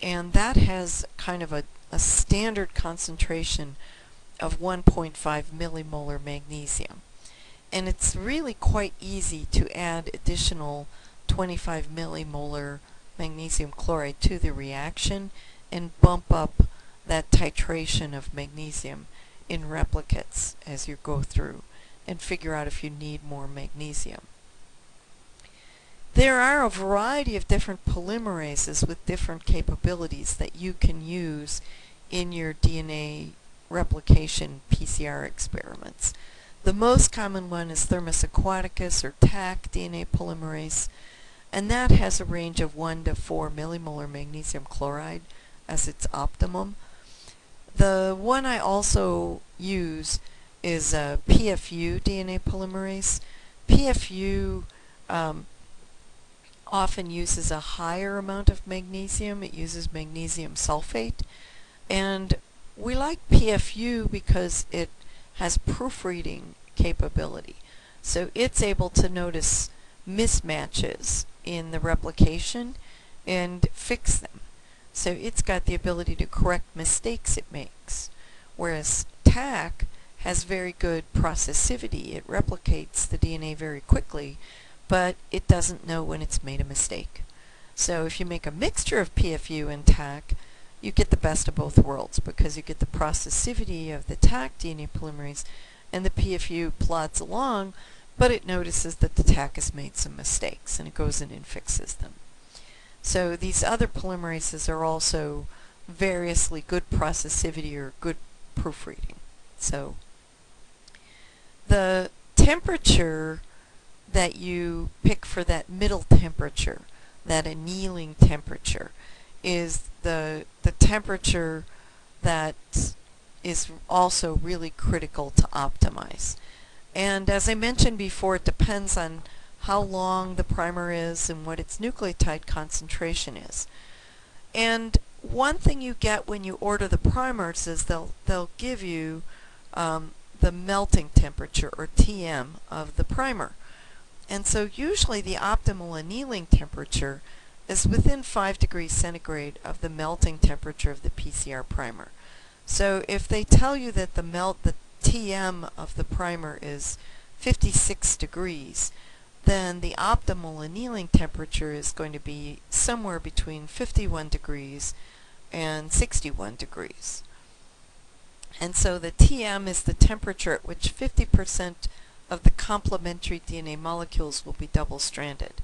and that has kind of a, a standard concentration of 1.5 millimolar magnesium. And it's really quite easy to add additional 25 millimolar magnesium chloride to the reaction and bump up that titration of magnesium in replicates as you go through and figure out if you need more magnesium. There are a variety of different polymerases with different capabilities that you can use in your DNA replication PCR experiments. The most common one is Thermus aquaticus or Taq DNA polymerase, and that has a range of 1 to 4 millimolar magnesium chloride as its optimum. The one I also use is a PFU DNA polymerase. PFU um, often uses a higher amount of magnesium. It uses magnesium sulfate. And we like PFU because it has proofreading capability. So it's able to notice mismatches in the replication and fix them. So it's got the ability to correct mistakes it makes. Whereas Taq has very good processivity. It replicates the DNA very quickly, but it doesn't know when it's made a mistake. So if you make a mixture of PFU and Taq, you get the best of both worlds because you get the processivity of the Taq DNA polymerase and the PFU plods along, but it notices that the Taq has made some mistakes and it goes in and fixes them. So these other polymerases are also variously good processivity or good proofreading. So the temperature that you pick for that middle temperature, that annealing temperature, is the, the temperature that is also really critical to optimize. And as I mentioned before, it depends on how long the primer is and what its nucleotide concentration is. And one thing you get when you order the primers is they'll, they'll give you um, the melting temperature, or TM, of the primer. And so usually the optimal annealing temperature is within 5 degrees centigrade of the melting temperature of the PCR primer. So if they tell you that the melt, the TM of the primer is 56 degrees, then the optimal annealing temperature is going to be somewhere between 51 degrees and 61 degrees. And so the TM is the temperature at which 50% of the complementary DNA molecules will be double-stranded.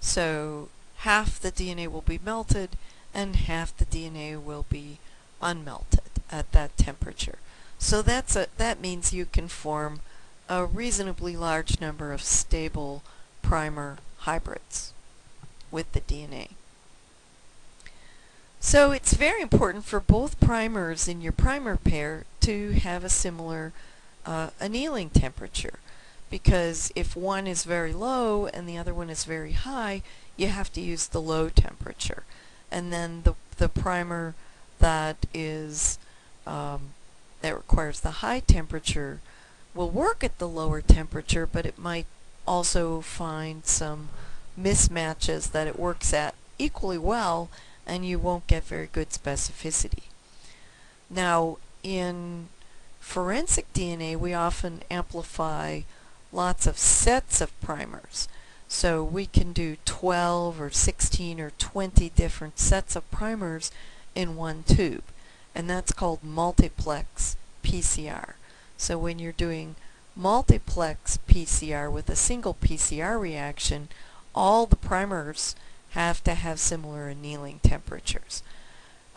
So half the DNA will be melted and half the DNA will be unmelted at that temperature. So that's a, that means you can form a reasonably large number of stable primer hybrids with the DNA. So it's very important for both primers in your primer pair to have a similar uh, annealing temperature because if one is very low and the other one is very high, you have to use the low temperature. And then the, the primer that is um, that requires the high temperature will work at the lower temperature, but it might also find some mismatches that it works at equally well and you won't get very good specificity. Now in forensic DNA we often amplify lots of sets of primers. So we can do 12 or 16 or 20 different sets of primers in one tube and that's called multiplex PCR. So when you're doing multiplex PCR with a single PCR reaction, all the primers have to have similar annealing temperatures.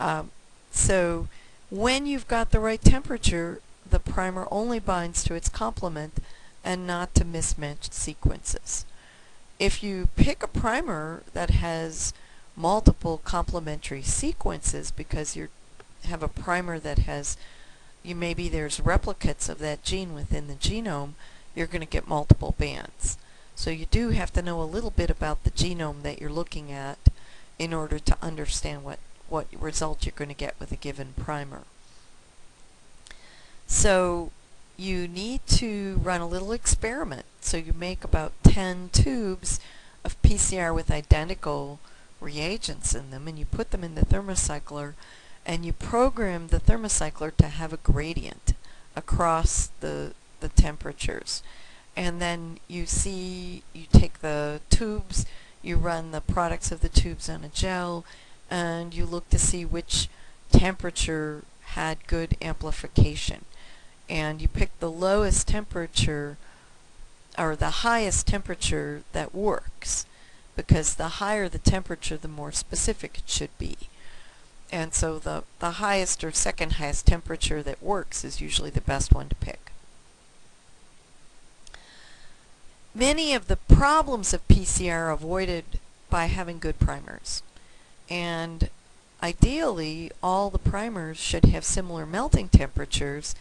Um, so when you've got the right temperature, the primer only binds to its complement and not to mismatched sequences. If you pick a primer that has multiple complementary sequences because you have a primer that has you maybe there's replicates of that gene within the genome, you're going to get multiple bands. So you do have to know a little bit about the genome that you're looking at in order to understand what, what result you're going to get with a given primer. So you need to run a little experiment. So you make about 10 tubes of PCR with identical reagents in them and you put them in the thermocycler and you program the thermocycler to have a gradient across the, the temperatures. And then you see, you take the tubes, you run the products of the tubes on a gel, and you look to see which temperature had good amplification. And you pick the lowest temperature, or the highest temperature that works, because the higher the temperature, the more specific it should be. And so the, the highest or second highest temperature that works is usually the best one to pick. Many of the problems of PCR are avoided by having good primers. And ideally, all the primers should have similar melting temperatures,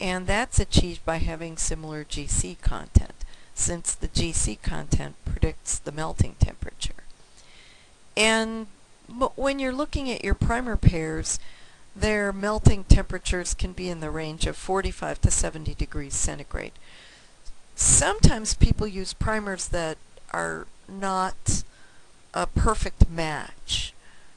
and that's achieved by having similar GC content, since the GC content predicts the melting temperature. And but when you're looking at your primer pairs, their melting temperatures can be in the range of 45 to 70 degrees centigrade. Sometimes people use primers that are not a perfect match.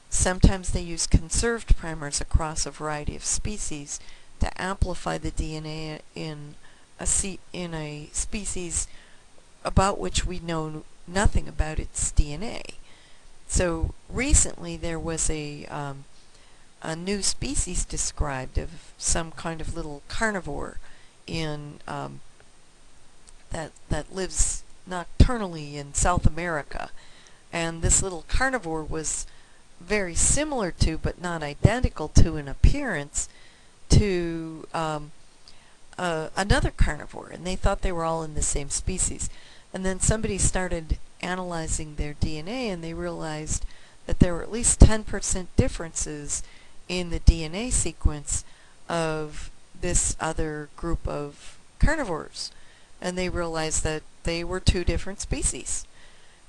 Sometimes they use conserved primers across a variety of species to amplify the DNA in a, in a species about which we know nothing about its DNA. So recently there was a, um, a new species described of some kind of little carnivore in um, that that lives nocturnally in South America, and this little carnivore was very similar to, but not identical to, in appearance to um, uh, another carnivore, and they thought they were all in the same species. And then somebody started analyzing their DNA and they realized that there were at least 10% differences in the DNA sequence of this other group of carnivores. And they realized that they were two different species.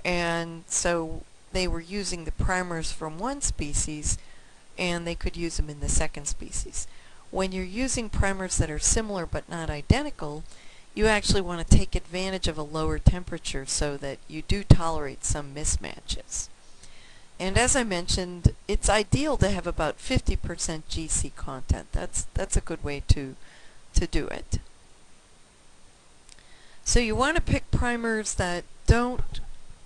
And so they were using the primers from one species and they could use them in the second species. When you're using primers that are similar but not identical, you actually want to take advantage of a lower temperature so that you do tolerate some mismatches. And as I mentioned, it's ideal to have about 50% GC content. That's, that's a good way to, to do it. So you want to pick primers that don't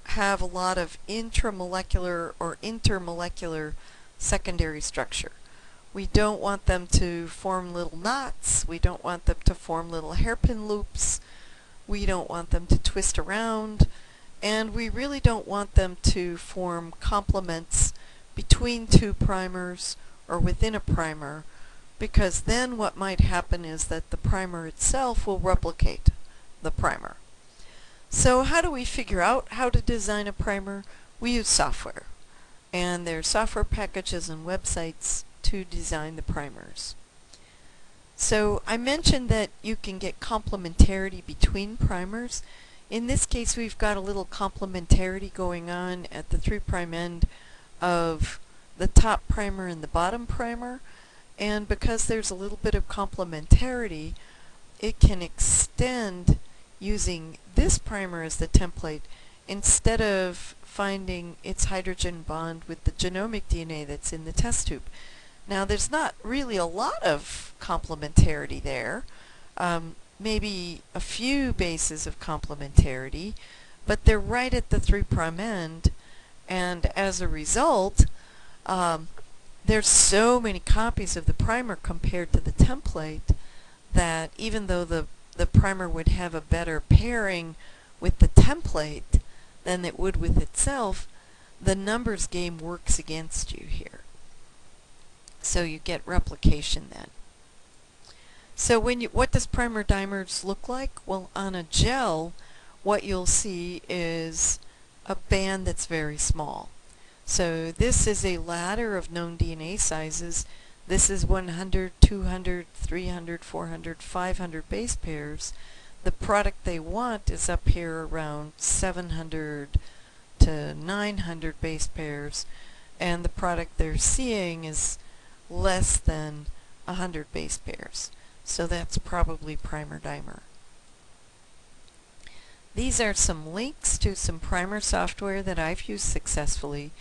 have a lot of intramolecular or intermolecular secondary structure. We don't want them to form little knots. We don't want them to form little hairpin loops. We don't want them to twist around. And we really don't want them to form complements between two primers or within a primer because then what might happen is that the primer itself will replicate the primer. So how do we figure out how to design a primer? We use software. And there's software packages and websites to design the primers. So I mentioned that you can get complementarity between primers. In this case we've got a little complementarity going on at the 3' end of the top primer and the bottom primer and because there's a little bit of complementarity it can extend using this primer as the template instead of finding its hydrogen bond with the genomic DNA that's in the test tube. Now there's not really a lot of complementarity there, um, maybe a few bases of complementarity, but they're right at the three prime end and as a result um, there's so many copies of the primer compared to the template that even though the, the primer would have a better pairing with the template than it would with itself, the numbers game works against you here. So you get replication then. So when you, what does primer dimers look like? Well, on a gel, what you'll see is a band that's very small. So this is a ladder of known DNA sizes. This is 100, 200, 300, 400, 500 base pairs. The product they want is up here around 700 to 900 base pairs and the product they're seeing is less than 100 base pairs. So that's probably primer dimer. These are some links to some primer software that I've used successfully.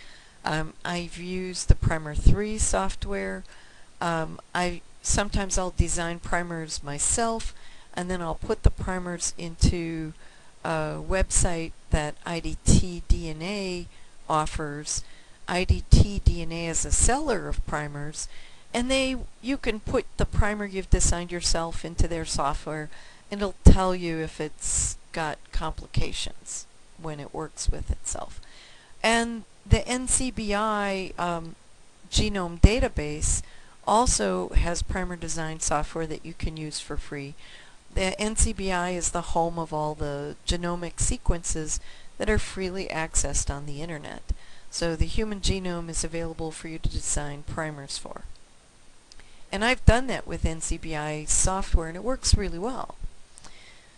Um, I've used the Primer 3 software. Um, I Sometimes I'll design primers myself and then I'll put the primers into a website that IDT DNA offers. IDT DNA is a seller of primers and they you can put the primer you've designed yourself into their software and it'll tell you if it's got complications when it works with itself. And the NCBI um, genome database also has primer design software that you can use for free. The NCBI is the home of all the genomic sequences that are freely accessed on the internet. So the human genome is available for you to design primers for. And I've done that with NCBI software and it works really well.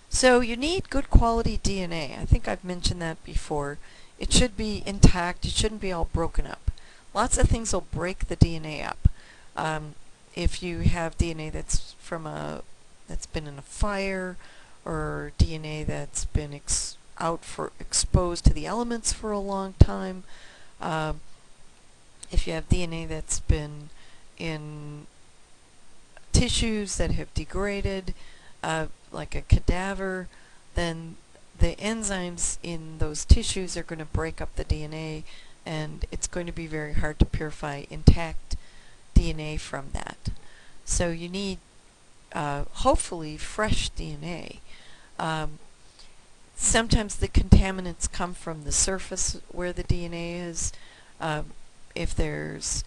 So you need good quality DNA. I think I've mentioned that before. It should be intact. It shouldn't be all broken up. Lots of things will break the DNA up. Um, if you have DNA that's from a that's been in a fire or DNA that's been out for exposed to the elements for a long time, um, if you have DNA that's been in tissues that have degraded, uh, like a cadaver, then the enzymes in those tissues are going to break up the DNA and it's going to be very hard to purify intact DNA from that. So you need uh, hopefully fresh DNA. Um, sometimes the contaminants come from the surface where the DNA is. Um, if there's,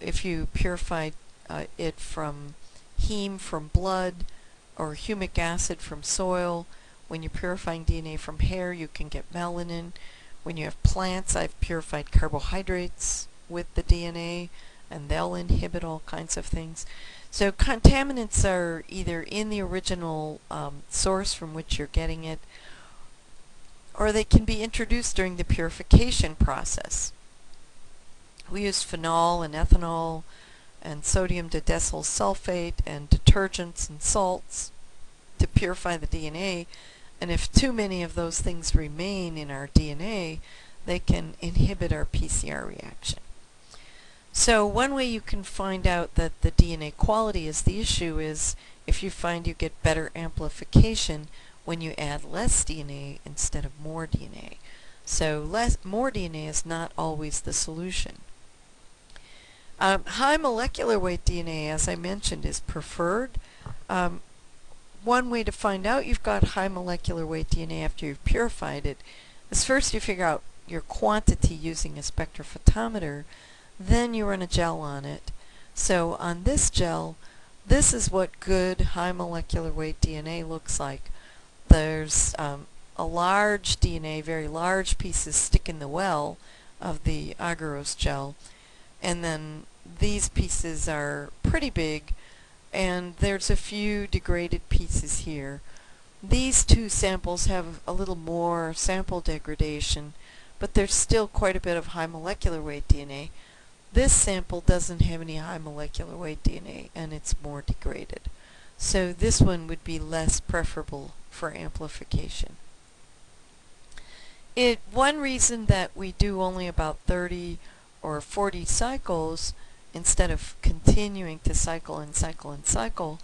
if you purify uh, it from heme from blood or humic acid from soil, when you're purifying DNA from hair, you can get melanin. When you have plants, I've purified carbohydrates with the DNA, and they'll inhibit all kinds of things. So contaminants are either in the original um, source from which you're getting it, or they can be introduced during the purification process. We use phenol and ethanol and sodium didecyl sulfate and detergents and salts to purify the DNA. And if too many of those things remain in our DNA, they can inhibit our PCR reaction. So one way you can find out that the DNA quality is the issue is if you find you get better amplification when you add less DNA instead of more DNA. So less, more DNA is not always the solution. Um, high molecular weight DNA, as I mentioned, is preferred. Um, one way to find out you've got high molecular weight DNA after you've purified it is first you figure out your quantity using a spectrophotometer, then you run a gel on it. So on this gel, this is what good high molecular weight DNA looks like. There's um, a large DNA, very large pieces stick in the well of the agarose gel, and then these pieces are pretty big and there's a few degraded pieces here. These two samples have a little more sample degradation but there's still quite a bit of high molecular weight DNA. This sample doesn't have any high molecular weight DNA and it's more degraded. So this one would be less preferable for amplification. It, one reason that we do only about 30 or 40 cycles instead of continuing to cycle and cycle and cycle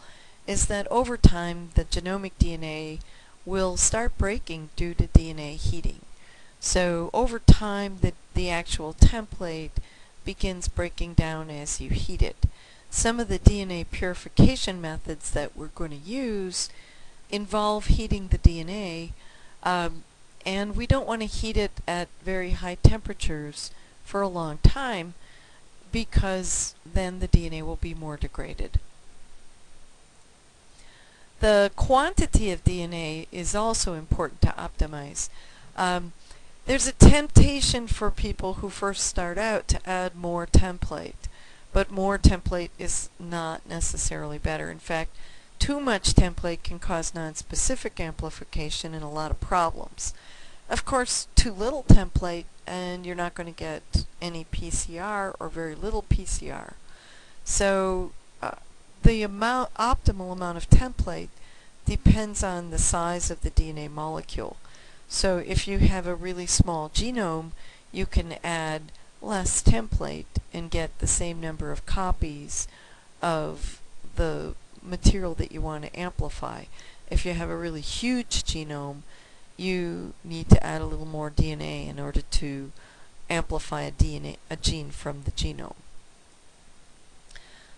is that over time the genomic DNA will start breaking due to DNA heating. So over time the, the actual template begins breaking down as you heat it. Some of the DNA purification methods that we're going to use involve heating the DNA um, and we don't want to heat it at very high temperatures for a long time because then the DNA will be more degraded. The quantity of DNA is also important to optimize. Um, there's a temptation for people who first start out to add more template, but more template is not necessarily better. In fact, too much template can cause nonspecific amplification and a lot of problems. Of course, too little template and you're not going to get any PCR or very little PCR. So uh, the amount, optimal amount of template depends on the size of the DNA molecule. So if you have a really small genome, you can add less template and get the same number of copies of the material that you want to amplify. If you have a really huge genome, you need to add a little more DNA in order to amplify a, DNA, a gene from the genome.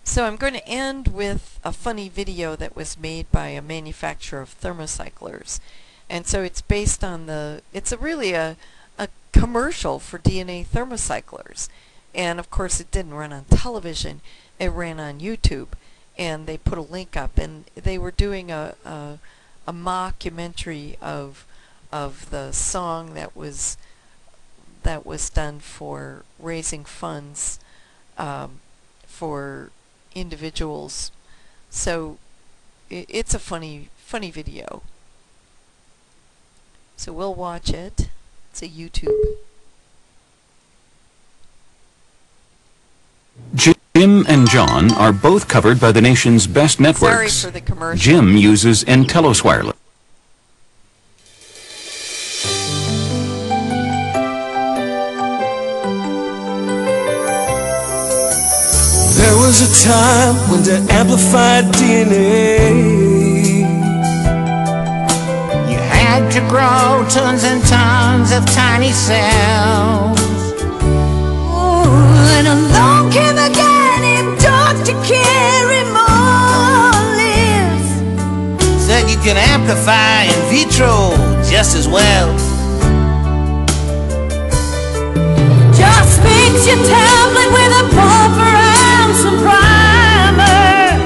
So I'm going to end with a funny video that was made by a manufacturer of thermocyclers. And so it's based on the, it's a really a, a commercial for DNA thermocyclers. And of course it didn't run on television, it ran on YouTube. And they put a link up and they were doing a, a, a mockumentary of of the song that was that was done for raising funds um, for individuals. So it, it's a funny funny video. So we'll watch it. It's a YouTube. Jim and John are both covered by the nation's best networks. Sorry for the commercial. Jim uses Entelos Wireless. There was a time when to amplify DNA You had to grow tons and tons of tiny cells Said you could amplify in vitro just as well Just mix your tablet with a buffer and some primer.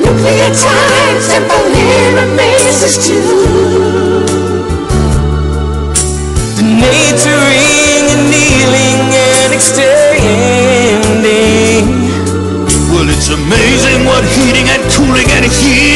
Nucleotides and polymerases too. Denaturing, annealing, and extending Well, it's amazing what heating and cooling and heating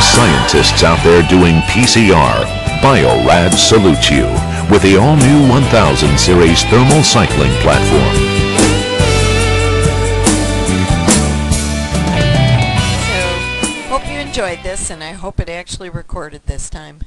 scientists out there doing PCR, Biorad salutes you with the all-new 1000 series thermal cycling platform. So, hope you enjoyed this, and I hope it actually recorded this time.